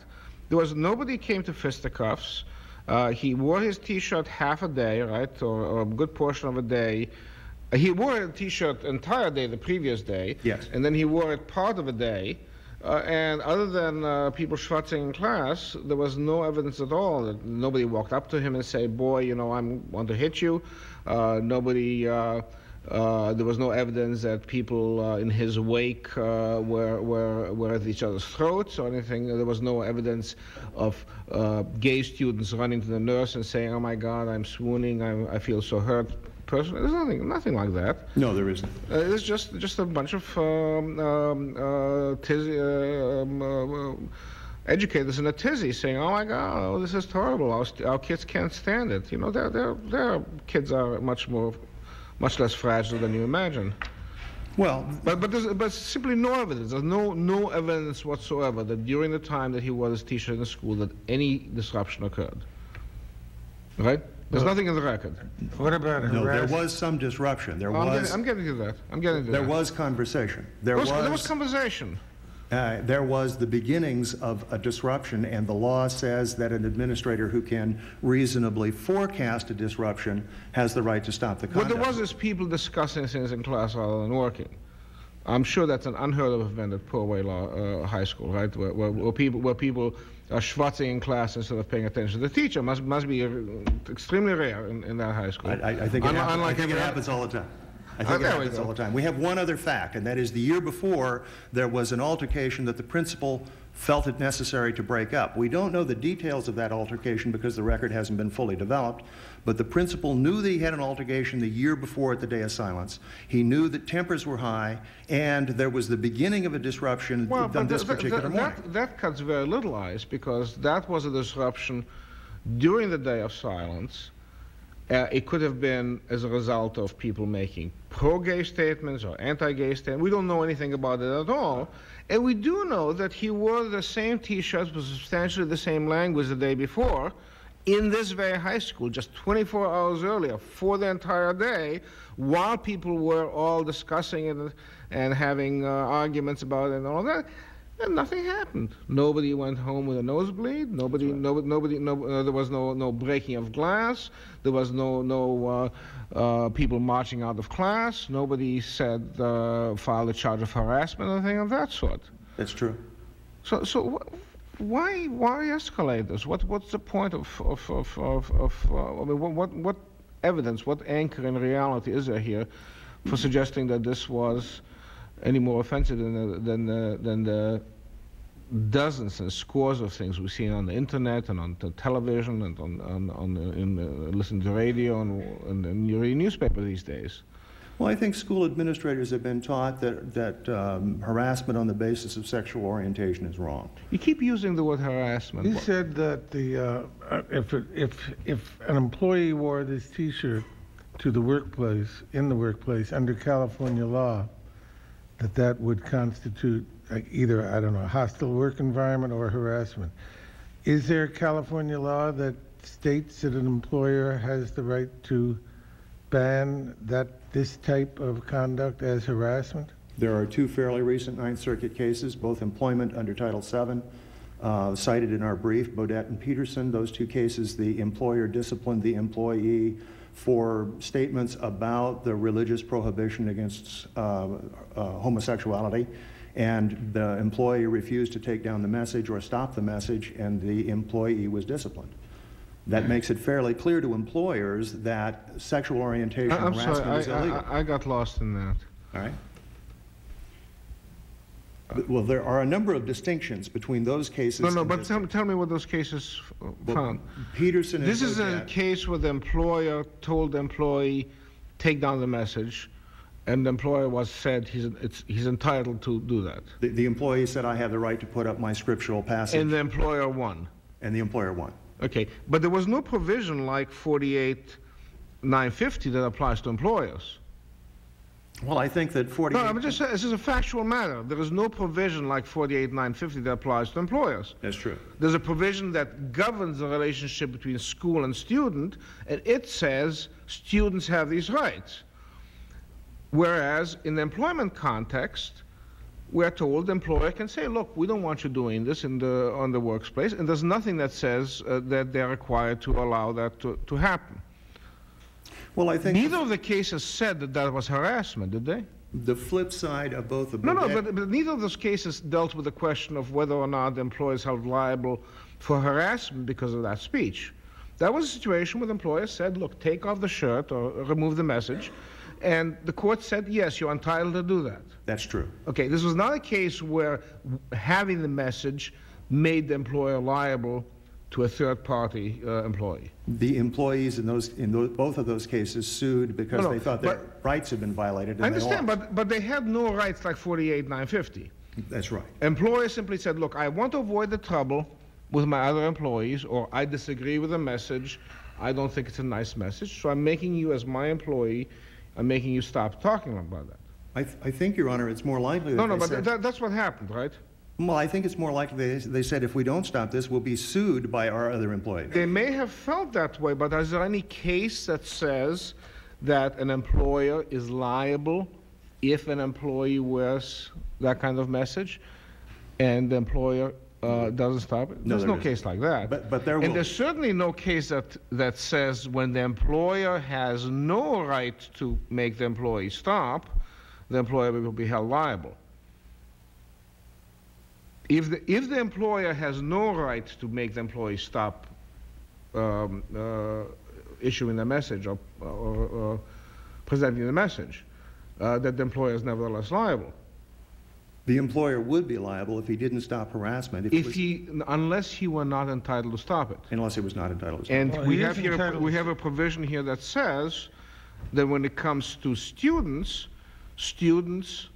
There was nobody came to fisticuffs. Uh, he wore his T-shirt half a day, right, or, or a good portion of a day. Uh, He wore a T-shirt entire day the previous day. Yes. And then he wore it part of a day. Uh, and other than uh, people schwatzing in class, there was no evidence at all. That nobody walked up to him and say, "Boy, you know, I want to hit you." Uh, nobody. Uh, uh, there was no evidence that people uh, in his wake uh, were, were, were at each other's throats or anything. There was no evidence of uh, gay students running to the nurse and saying, "Oh my God, I'm swooning. I'm, I feel so hurt." Person, there's nothing, nothing like that. No, there isn't. Uh, it's just just a bunch of um, um, uh, tizzy, uh, um, uh, uh, educators in a tizzy saying, "Oh my God, oh, this is horrible. Our, st- our kids can't stand it." You know, their their their kids are much more, much less fragile than you imagine. Well, But but there's but simply no evidence. There's no no evidence whatsoever that during the time that he wore his T-shirt in the school that any disruption occurred. Right? There's nothing in the record. What about no, there was some disruption. There I'm, was, getting, I'm getting to that. I'm getting to there that. There was conversation. There There was, was... there was conversation. Uh, There was the beginnings of a disruption, and the law says that an administrator who can reasonably forecast a disruption has the right to stop the conduct. there was is people discussing things in class rather than working. I'm sure that's an unheard of event at Poway Law uh, High School, right? Where, where, where people where people are schwatzing in class instead of paying attention. To the teacher must must be uh, extremely rare in, in that high school. I, I- I think it, Unlike- happens, I think it happens all the time. I think it happens all the time. We have one other fact, and that is the year before, there was an altercation that the principal felt it necessary to break up. We don't know the details of that altercation because the record hasn't been fully developed, but the principal knew that he had an altercation the year before at the Day of Silence. He knew that tempers were high, and there was the beginning of a disruption Well, on but this th- th- particular th- morning. that, that cuts very little ice because that was a disruption during the day of silence Uh, it could have been as a result of people making pro-gay statements or anti-gay statements. We don't know anything about it at all. And we do know that he wore the same T-shirts with substantially the same language the day before in this very high school, just 24 hours earlier, for the entire day, while people were all discussing it and having uh, arguments about it and all that. And nothing happened. Nobody went home with a nosebleed. Nobody, right. no, nobody, no, uh, there was no, no breaking of glass. There was no, no uh, uh, people marching out of class. Nobody said uh, filed a charge of harassment or anything of that sort. That's true. So, so wh- why, why escalate this? What, what's the point of, of, of, of, of uh, I mean, what, what, what evidence, what anchor in reality is there here for suggesting that this was any more offensive than the, than the, than the dozens and scores of things we see on the internet and on the television and on, on, on in, uh, listen to radio and, and, and you read newspaper these days. Well, I think school administrators have been taught that, that um, harassment on the basis of sexual orientation is wrong. You keep using the word harassment. You said that the uh, uh if, it, if, if an employee wore this T-shirt to the workplace, in the workplace, under California law, that that would constitute either, I don't know, a hostile work environment or harassment. Is there California law that states that an employer has the right to ban that this type of conduct as harassment? There are two fairly recent Ninth Circuit cases, both employment under Title VII, uh, cited in our brief, Bodett and Peterson. Those two cases, the employer disciplined the employee for statements about the religious prohibition against uh, uh, homosexuality. And the employee refused to take down the message or stop the message, and the employee was disciplined. That makes it fairly clear to employers that sexual orientation I, harassment sorry, is I, illegal. I, I got lost in that. All right. Well, there are a number of distinctions between those cases. No, no, but this- tell, tell me what those cases uh, well, found. Peterson This is a case where the employer told the employee, take down the message, and the employer was said he's, it's, he's entitled to do that. The, the employee said, I have the right to put up my scriptural passage, And the employer won. and the employer won. Okay, but there was no provision like 48 950 that applies to employers. Well, I think that 48... No, I'm just saying, this is a factual matter. There is no provision like 48 950 that applies to employers. That's true. There's a provision that governs the relationship between school and student, and it says students have these rights. Whereas in the employment context, we're told the employer can say, look, we don't want you doing this in the, on the workplace, and there's nothing that says uh, that they're required to allow that to, to happen. Well, I think Neither of the cases said that that was harassment, did they? the flip side of both of No, no, but, but neither of those cases dealt with the question of whether or not the employer is held liable for harassment because of that speech. That was a situation where the employer said, look, take off the shirt or remove the message. And the court said, yes, you're entitled to do that. That's true. Okay, this was not a case where having the message made the employer liable to a third party uh, employee. The employees in those, in those, both of those cases sued because No, no, they thought their rights had been violated, and I understand, but, but they had no rights like 48 950. That's right. Employer simply said, look, I want to avoid the trouble with my other employees, or I disagree with the message. I don't think it's a nice message, so I'm making you, as my employee, I'm making you stop talking about that. I, th- I think, Your Honor, it's more likely that No, no, but said, that, that's what happened, right? Well, I think it's more likely they, they said if we don't stop this, we'll be sued by our other employees. They may have felt that way, but is there any case that says that an employer is liable if an employee wears that kind of message and the employer uh, doesn't stop it? No, There's there no isn't. case like that. But- but there will And there's certainly no case that, that says when the employer has no right to make the employee stop, the employer will be held liable. If the, if the employer has no right to make the employee stop um, uh, issuing a message or, or, or presenting the message, uh, that the employer is nevertheless liable. The employer would be liable if he didn't stop harassment, if If was- he, unless he were not entitled to stop it. unless he was not entitled to stop. And Well, we have here, a- we have a provision here that says that when it comes to students, students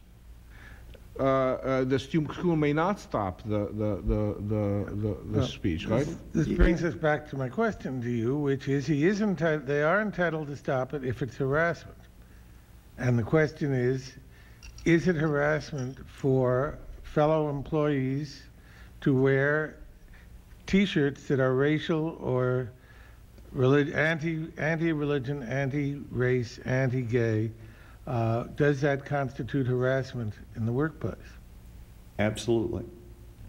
uh, uh, the school may not stop the, the, the, the, the, the speech, right? This brings us back to my question to you, which is, he is entitled, they are entitled to stop it if it's harassment. And the question is, is it harassment for fellow employees to wear T-shirts that are racial or relig- anti, anti-religion, anti-race, anti-gay? Uh, does that constitute harassment in the workplace? Absolutely.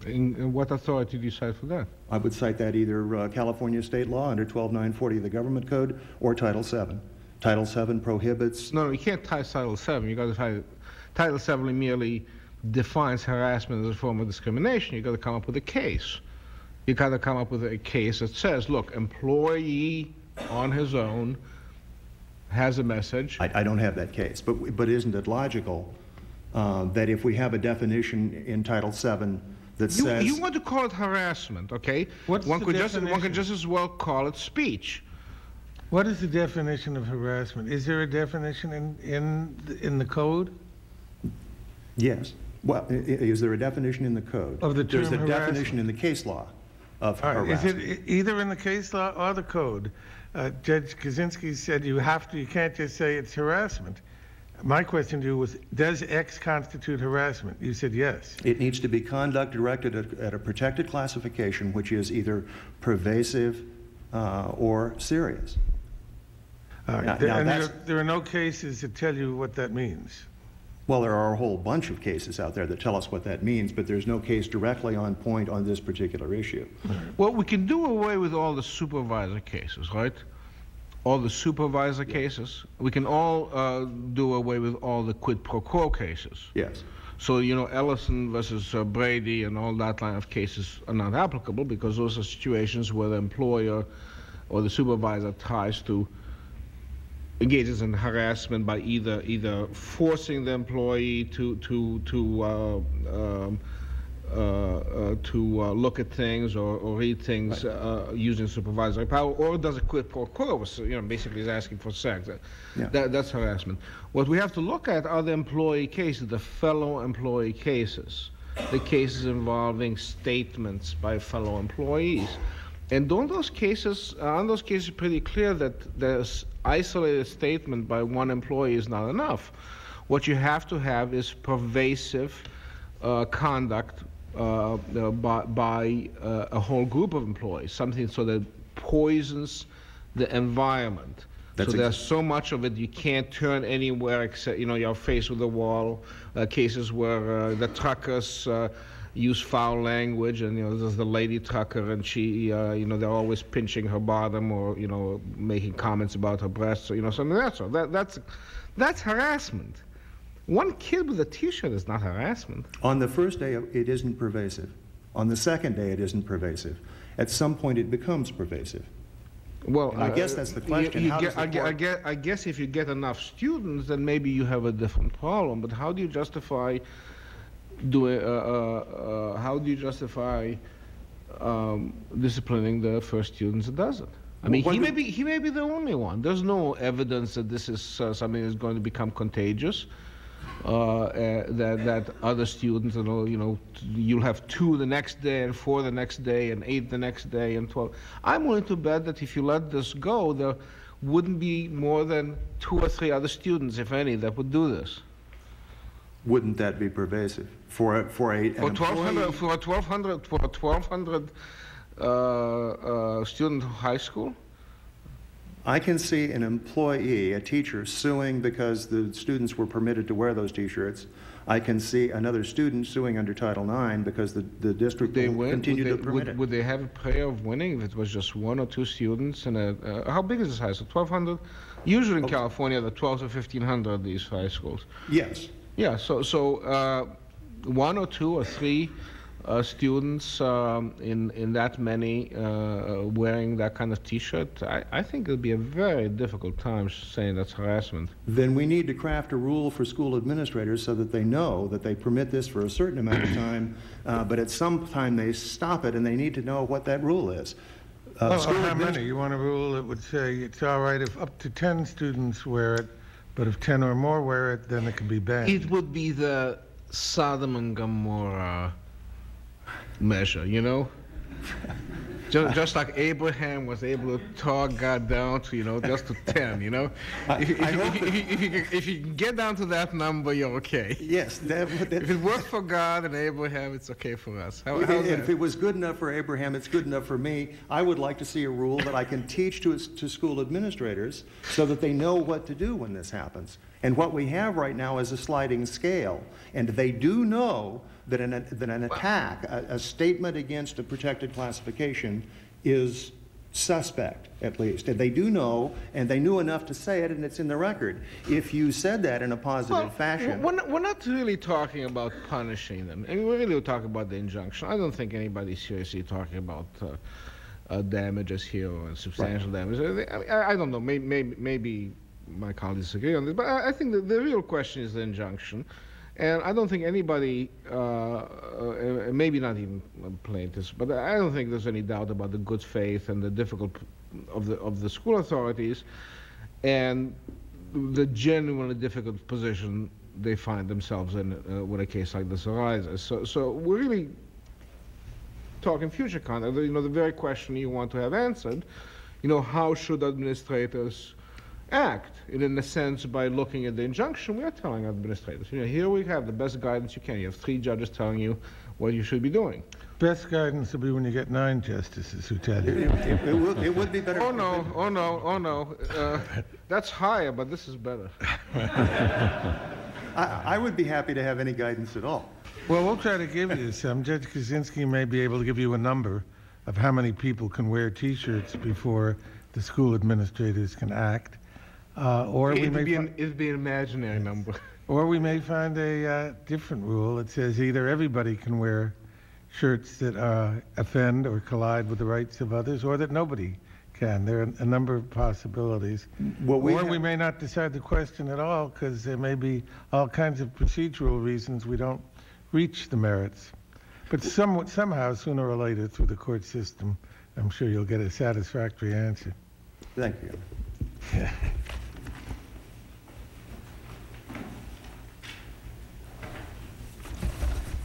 In, in what authority do you cite for that? I would cite that either uh, California state law under 12940 of the Government Code or Title VII. Title VII prohibits, No, no, you can't tie Title VII. You got to tie Title VII merely defines harassment as a form of discrimination. You got to come up with a case. You got to come up with a case that says, look, employee on his own has a message. I, I don't have that case, but, but isn't it logical uh, that if we have a definition in Title VII that You, says... you want to call it harassment, okay? What's one the could just one could just as well call it speech. What is the definition of harassment? Is there a definition in, in, the- in the code? Yes. Well, i- i- is there a definition in the code? Of the term There's a term definition in the case law of All right, is it either in the case law or the code? Uh, Judge Kozinski said you have to, you can't just say it's harassment. My question to you was, does X constitute harassment? You said yes. It needs to be conduct directed at, at a protected classification, which is either pervasive uh, or serious. Right, Now- there- now And there, there are no cases that tell you what that means. Well, there are a whole bunch of cases out there that tell us what that means, but there's no case directly on point on this particular issue. Well, we can do away with all the supervisor cases, right? All the supervisor cases. We can all uh, do away with all the quid pro quo cases. Yes. So, you know, Ellison versus uh, Brady and all that line of cases are not applicable because those are situations where the employer or the supervisor tries to engages in harassment by either either forcing the employee to to to uh, um, uh, uh, to uh, look at things or, or read things uh, using supervisory power, or does a quid pro quo, so, you know, basically is asking for sex. That- Yeah. that, that's harassment. What we have to look at are the employee cases, the fellow employee cases, the cases involving statements by fellow employees. And don't those cases, aren't those cases pretty clear that this isolated statement by one employee is not enough? What you have to have is pervasive uh, conduct uh, uh, by, by uh, a whole group of employees, something so that poisons the environment. That's so there's so much of it you can't turn anywhere except you know you're faced with a wall. Uh, cases where uh, the truckers uh, use foul language, and you know there's the lady trucker, and she uh, you know they're always pinching her bottom or you know making comments about her breasts, or, you know something of that that's that's harassment. One kid with a T-shirt is not harassment. On the first day, it isn't pervasive. On the second day, it isn't pervasive. At some point, it becomes pervasive. Well, I guess uh, that's the question. you How get- the I, guess, I guess if you get enough students, then maybe you have a different problem. But how do you justify doing? Uh, uh, uh, how do you justify um, disciplining the first students that does it? I mean, Well, he may be he may be the only one. There's no evidence that this is uh, something that's going to become contagious. Uh, uh, that that other students, you know, you know, t- you'll have two the next day, and four the next day, and eight the next day, and twelve. I'm willing to bet that if you let this go, there wouldn't be more than two or three other students, if any, that would do this. Wouldn't that be pervasive? For a, for a, For 1,200, for a 1,200, for a 1,200 uh, uh, student high school. I can see an employee, a teacher, suing because the students were permitted to wear those T-shirts. I can see another student suing under Title IX because the, the district They will win. continue would to they, permit would, it. would they have a prayer of winning if it was just one or two students? And a, uh, how big is this high school? 1,200. Usually in California, the 12 to 1,500 of these high schools. Yes. Yeah. So so uh, one or two or three uh, students um, in in that many uh, wearing that kind of T-shirt, I, I think it'll be a very difficult time saying that's harassment. Then we need to craft a rule for school administrators so that they know that they permit this for a certain amount of time, uh, but at some time they stop it and they need to know what that rule is. Uh, Well, how adminis- many? You want a rule that would say it's all right if up to 10 students wear it, but if 10 or more wear it, then it can be banned. It would be the Sodom and Gomorrah measure, you know? just, just like Abraham was able to talk God down to, you know, just to 10, you know? I- if, if, I if, if, if, you, can- if you can get down to that number, you're okay. Yes, that, that- If it worked for God and Abraham, it's okay for us. How, how's If it was good enough for Abraham, it's good enough for me. I would like to see a rule that I can teach to, to school administrators so that they know what to do when this happens. And what we have right now is a sliding scale. And they do know that an, that an attack, a, a statement against a protected classification is suspect, at least. And they do know, and they knew enough to say it, and it's in the record. If you said that in a positive Well, fashion. We're not, we're not really talking about punishing them. And we're really talking about the injunction. I don't think anybody's seriously talking about uh, uh, damages here or substantial damages. I, mean, I, I don't know. Maybe, maybe, maybe my colleagues agree on this, but I, I think the real question is the injunction. And I don't think anybody, uh, uh, maybe not even plaintiffs, but I don't think there's any doubt about the good faith and the difficult of the of the school authorities, and the genuinely difficult position they find themselves in uh, when a case like this arises. So, so we're really talking future conduct. You know, the very question you want to have answered. You know, how should administrators act? And in a sense, by looking at the injunction, we are telling administrators, you know, here we have the best guidance you can. You have three judges telling you what you should be doing. Best guidance will be when you get nine justices who tell you. it- it would, it would be better. Oh no, oh no, oh no. Uh, that's higher, but this is better. I, I would be happy to have any guidance at all. Well, we'll try to give you some. Judge Kozinski may be able to give you a number of how many people can wear T-shirts before the school administrators can act. Uh, or we It'd may be, fi- an, it'd be an imaginary number. Or we may find a uh, different rule that says either everybody can wear shirts that uh, offend or collide with the rights of others, or that nobody can. There are a number of possibilities. What we or we may not decide the question at all because there may be all kinds of procedural reasons we don't reach the merits. But some, somehow, sooner or later, through the court system, I'm sure you'll get a satisfactory answer. Thank you.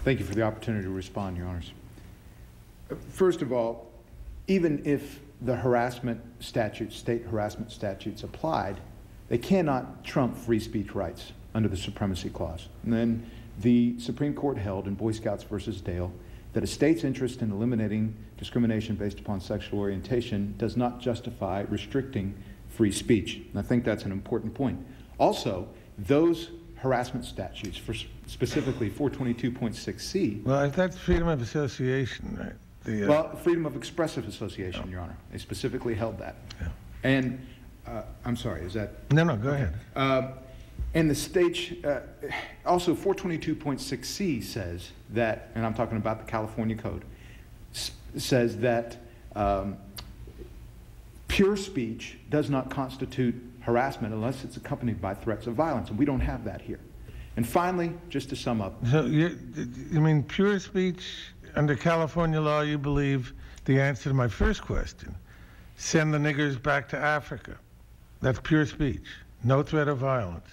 Thank you for the opportunity to respond, Your Honors. First of all, even if the harassment statutes, state harassment statutes applied, they cannot trump free speech rights under the Supremacy Clause. And then the Supreme Court held in Boy Scouts versus Dale that a state's interest in eliminating discrimination based upon sexual orientation does not justify restricting free speech. And I think that's an important point. Also, those harassment statutes, for specifically 422.6C, Well, that's freedom of association, right? The, uh, well, freedom of expressive association, Your Honor. They specifically held that. And, uh, I'm sorry, is that, no, no, go ahead. uh, and the state, uh, also 422.6C says that, and I'm talking about the California Code, s- says that um, pure speech does not constitute harassment unless it's accompanied by threats of violence, and we don't have that here. And finally, just to sum up, So you, you mean pure speech under California law? You believe the answer to my first question: send the niggers back to Africa. That's pure speech. No threat of violence.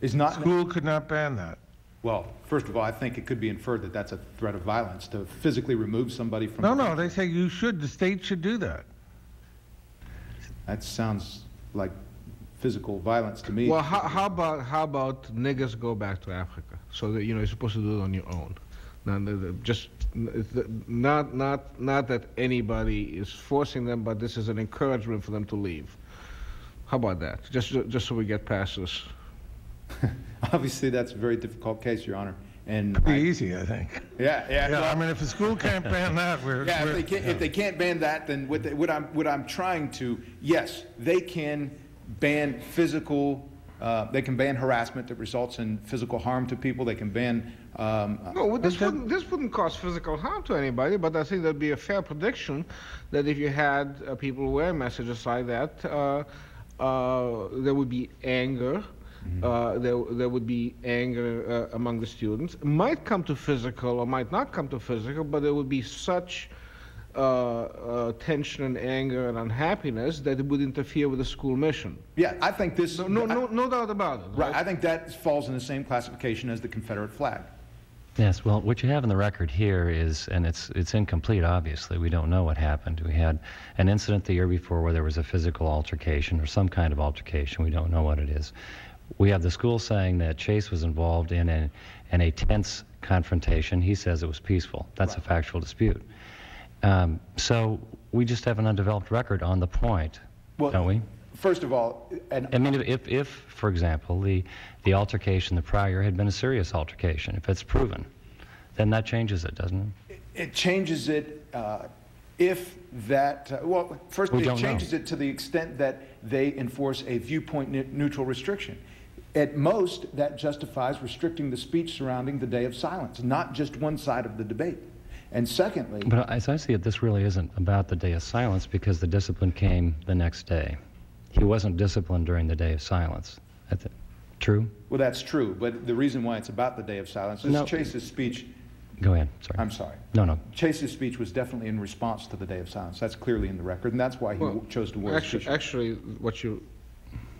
is not. School could not ban that. Well, first of all, I think it could be inferred that that's a threat of violence to physically remove somebody from. No, the no. country. They say you should. The state should do that. That sounds like physical violence to me. Well, how, how about how about niggers go back to Africa? So that you know you're supposed to do it on your own. Now, the- the- just not not not that anybody is forcing them, but this is an encouragement for them to leave. How about that? Just just so we get past this. Obviously, that's a very difficult case, Your Honor. And Be I- easy, I think. yeah, yeah. Yeah, I mean, if a school can't ban that, we're yeah, if we're- they can't, if they can't ban that, then what, they, what I'm what I'm trying to yes, they can ban physical. Uh, they can ban harassment that results in physical harm to people. They can ban. Um, No, well, this wouldn't this wouldn't cause physical harm to anybody, but I think that'd be a fair prediction that if you had uh, people wear messages like that, uh, uh, there would be anger. Uh, there, there would be anger uh, among the students. Might come to physical or might not come to physical, but there would be such uh, uh, tension and anger and unhappiness that it would interfere with the school mission. yeah, I think this. No, no, I- no, no doubt about it. Right, I think that falls in the same classification as the Confederate flag. Yes, well, what you have in the record here is, and it's it's incomplete. Obviously, we don't know what happened. We had an incident the year before where there was a physical altercation or some kind of altercation. We don't know what it is. We have the school saying that Chase was involved in a in a tense confrontation. He says it was peaceful. That's a factual dispute. Um, so we just have an undeveloped record on the point, Well, don't we? First of all, and I mean, if, if, for example, the, the altercation the prior had been a serious altercation, if it's proven, then that changes it, doesn't it? It changes it uh, if that, uh, well, first, We it don't know. changes it to the extent that they enforce a viewpoint ne- neutral restriction. At most, that justifies restricting the speech surrounding the day of silence, not just one side of the debate. And secondly, But as I see it, this really isn't about the day of silence because the discipline came the next day. He wasn't disciplined during the day of silence. That's it. True? well, that's true, but the reason why it's about the day of silence is No. Chase's speech, Go ahead. Sorry. I'm sorry. No, no. Chase's speech was definitely in response to the day of silence. That's clearly in the record, and that's why he Well, chose to wear his Actually, actually, what you,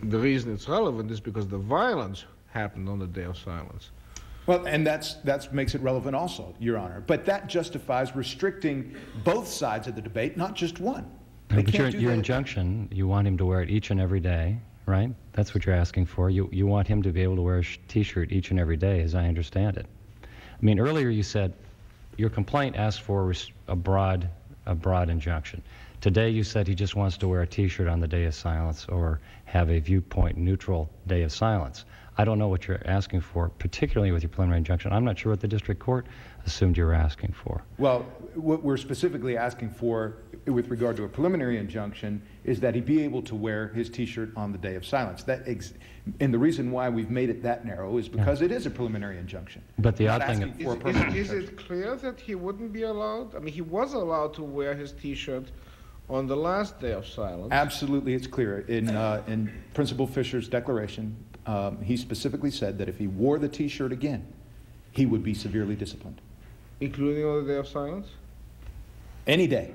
the reason it's relevant is because the violence happened on the day of silence. Well, and that's, that's makes it relevant also, Your Honor. But that justifies restricting both sides of the debate, not just one. They but your, your injunction, you want him to wear it each and every day, right? That's what you're asking for. You, you want him to be able to wear a sh- t-shirt each and every day, as I understand it. I mean, earlier you said your complaint asked for a broad, a broad injunction. Today you said he just wants to wear a t-shirt on the day of silence or have a viewpoint neutral day of silence. I don't know what you're asking for, particularly with your preliminary injunction. I'm not sure what the district court assumed you were asking for. Well, what we're specifically asking for with regard to a preliminary injunction is that he be able to wear his T-shirt on the day of silence. That ex- and the reason why we've made it that narrow is because it is a preliminary injunction. But the odd thing- Is, for a is, is it clear that he wouldn't be allowed? I mean, he was allowed to wear his T-shirt on the last day of silence. Absolutely, it's clear. In, uh, in Principal Fisher's declaration, um, he specifically said that if he wore the T-shirt again, he would be severely disciplined. Including on the day of silence? Any day.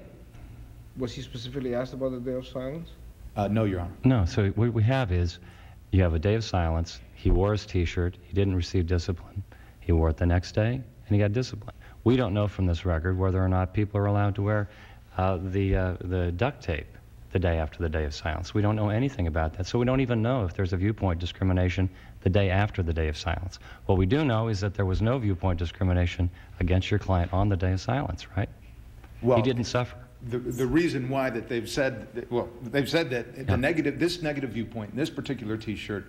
Was he specifically asked about the day of silence? Uh, no, Your Honor. No, so what we have is you have a day of silence. He wore his T-shirt. He didn't receive discipline. He wore it the next day, and he got disciplined. We don't know from this record whether or not people are allowed to wear uh, the uh, the duct tape the day after the day of silence. We don't know anything about that, so we don't even know if there's a viewpoint discrimination the day after the day of silence. What we do know is that there was no viewpoint discrimination against your client on the day of silence, right? Well, he didn't suffer. The, the reason why that they've said, that- well, they've said that Yeah. the negative, this negative viewpoint, in this particular T-shirt,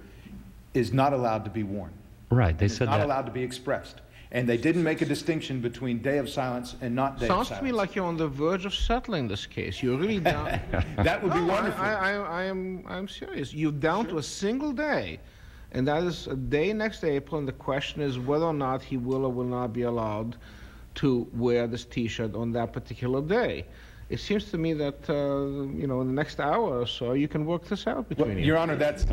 is not allowed to be worn. Right, they said not that. allowed to be expressed. And they didn't make a distinction between day of silence and not day of silence. Sounds to me like you're on the verge of settling this case. You're really down. That would be No, I- wonderful. I, I, I am, I'm serious. You're down to a single day, and that is a day next April, and the question is whether or not he will or will not be allowed to wear this T-shirt on that particular day. It seems to me that, uh, you know, in the next hour or so, you can work this out between Well, you. Your Honor, that's,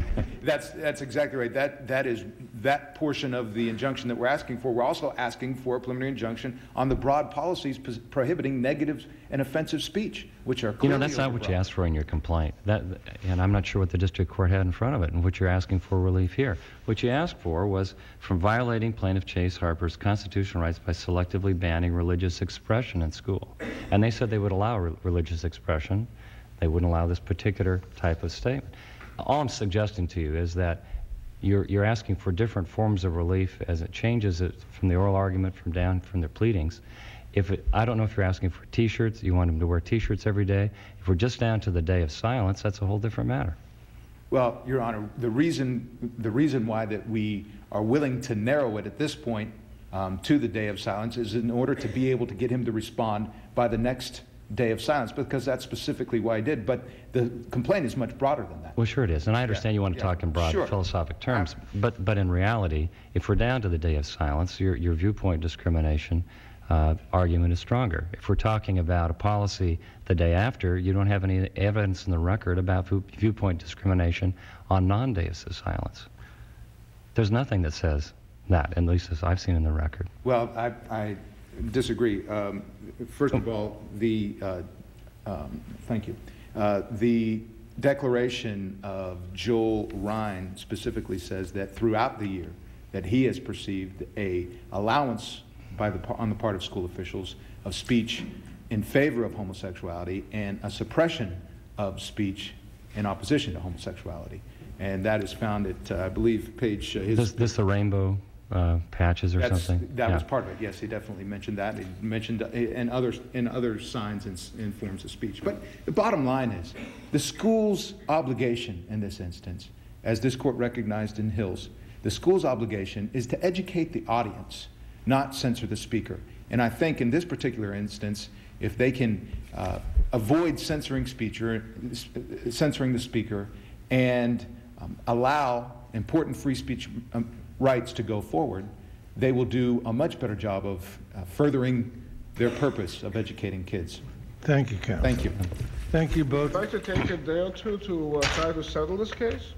that's, that's exactly right. That, that is, that portion of the injunction that we're asking for, we're also asking for a preliminary injunction on the broad policies prohibiting negative and offensive speech, which are You know, that's not what you asked for in your complaint. That, and I'm not sure what the district court had in front of it and what you're asking for relief here. What you asked for was from violating plaintiff Chase Harper's constitutional rights by selectively banning religious expression in school. And they said they would allow re- religious expression. They wouldn't allow this particular type of statement. All I'm suggesting to you is that you're, you're asking for different forms of relief as it changes it from the oral argument from down from the pleadings. If it, I don't know if you're asking for T-shirts, you want them to wear T-shirts every day. If we're just down to the day of silence, that's a whole different matter. Well, Your Honor, the reason, the reason why that we are willing to narrow it at this point um, to the day of silence is in order to be able to get him to respond by the next day of silence, because that's specifically why I did. But the complaint is much broader than that. Well, sure it is, and I understand you want to yeah, talk in broad sure. philosophic terms, but but in reality, if we're down to the day of silence, your your viewpoint discrimination uh, argument is stronger. If we're talking about a policy the day after, you don't have any evidence in the record about viewpoint discrimination on non-days of silence. There's nothing that says that, at least as I've seen in the record. Well, I, I disagree. Um, First of all, the, uh, um, thank you. Uh, The declaration of Joel Ryan specifically says that throughout the year, that he has perceived a allowance by the, on the part of school officials of speech in favor of homosexuality and a suppression of speech in opposition to homosexuality. And that is found at, uh, I believe, page. Uh, his, this, this the rainbow uh, patches or something? That yeah. was part of it. Yes, he definitely mentioned that. He mentioned uh, and other and other signs and, and forms of speech. But the bottom line is, the school's obligation in this instance, as this court recognized in Hills, the school's obligation is to educate the audience, not censor the speaker. And I think in this particular instance, if they can uh, avoid censoring speaker, censoring the speaker, and um, allow important free speech um, rights to go forward, they will do a much better job of uh, furthering their purpose of educating kids. Thank you, Counsel. Thank you. Thank you both. Would you like to take a day or two to uh, try to settle this case?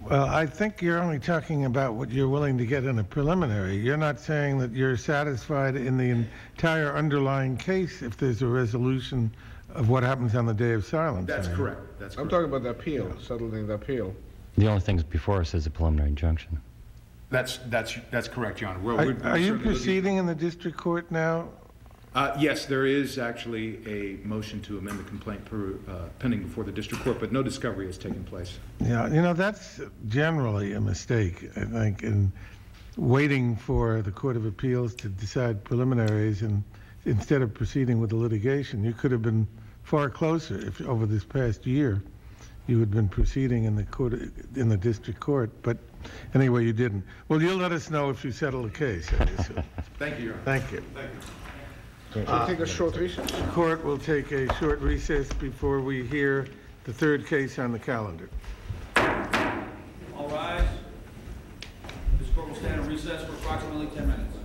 Well, I think you're only talking about what you're willing to get in a preliminary. You're not saying that you're satisfied in the entire underlying case if there's a resolution of what happens on the day of silence. That's I mean. correct. That's I'm correct. talking about the appeal, settling the appeal. The only thing before us is a preliminary injunction. That's, that's, that's correct, Your Honor. We're- Are, we're- we're you certainly looking- proceeding in the district court now? Uh, Yes, there is actually a motion to amend the complaint per- uh, pending before the district court, but no discovery has taken place. Yeah, you know, that's generally a mistake, I think, in waiting for the Court of Appeals to decide preliminaries and instead of proceeding with the litigation. You could have been far closer if over this past year you had been proceeding in the court, in the district court, but anyway, you didn't. Well, you'll let us know if you settle the case. Thank you, Your Honor. Thank you. We'll uh, take a short recess. The court will take a short recess before we hear the third case on the calendar. All rise. This court will stand in recess for approximately 10 minutes.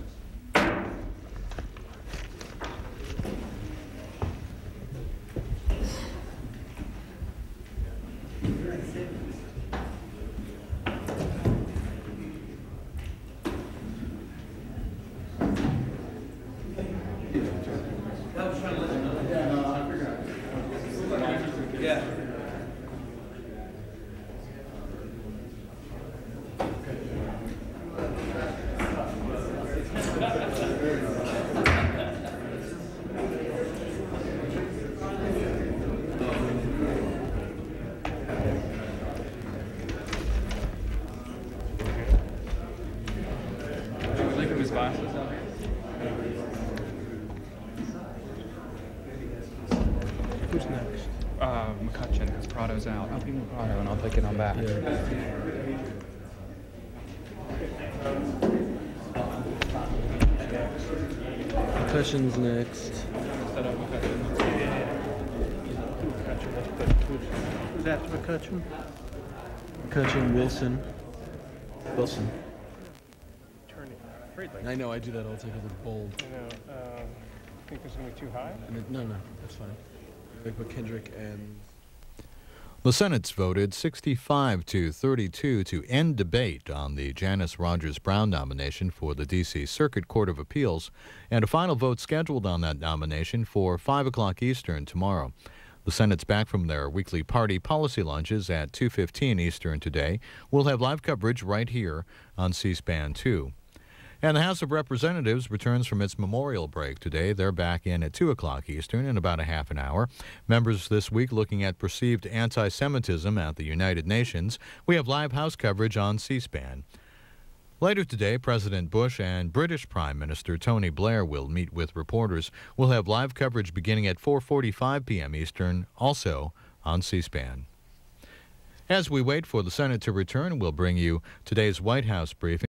Yeah. Leaving his glasses up. Who's next? Uh, McCutcheon, because Prado's out. I'll be Prado and I'll take it on back. McCutcheon's next. Instead of McCutcheon. Who's after McCutcheon? McCutcheon, Wilson. Wilson. I know, I do that all the time because it's bold. I know. Uh, think this is going to be too high? It- no, no, that's fine. Like Kendrick and The Senate's voted 65 to 32 to end debate on the Janice Rogers Brown nomination for the D.C. Circuit Court of Appeals, and a final vote scheduled on that nomination for 5 o'clock Eastern tomorrow. The Senate's back from their weekly party policy lunches at 2:15 Eastern today. We'll have live coverage right here on C-SPAN 2. And the House of Representatives returns from its memorial break today. They're back in at 2 o'clock Eastern in about a half an hour. Members this week looking at perceived anti Semitism at the United Nations. We have live House coverage on C SPAN. Later today, President Bush and British Prime Minister Tony Blair will meet with reporters. We'll have live coverage beginning at 4:45 p.m. Eastern, also on C-SPAN. As we wait for the Senate to return, we'll bring you today's White House briefing.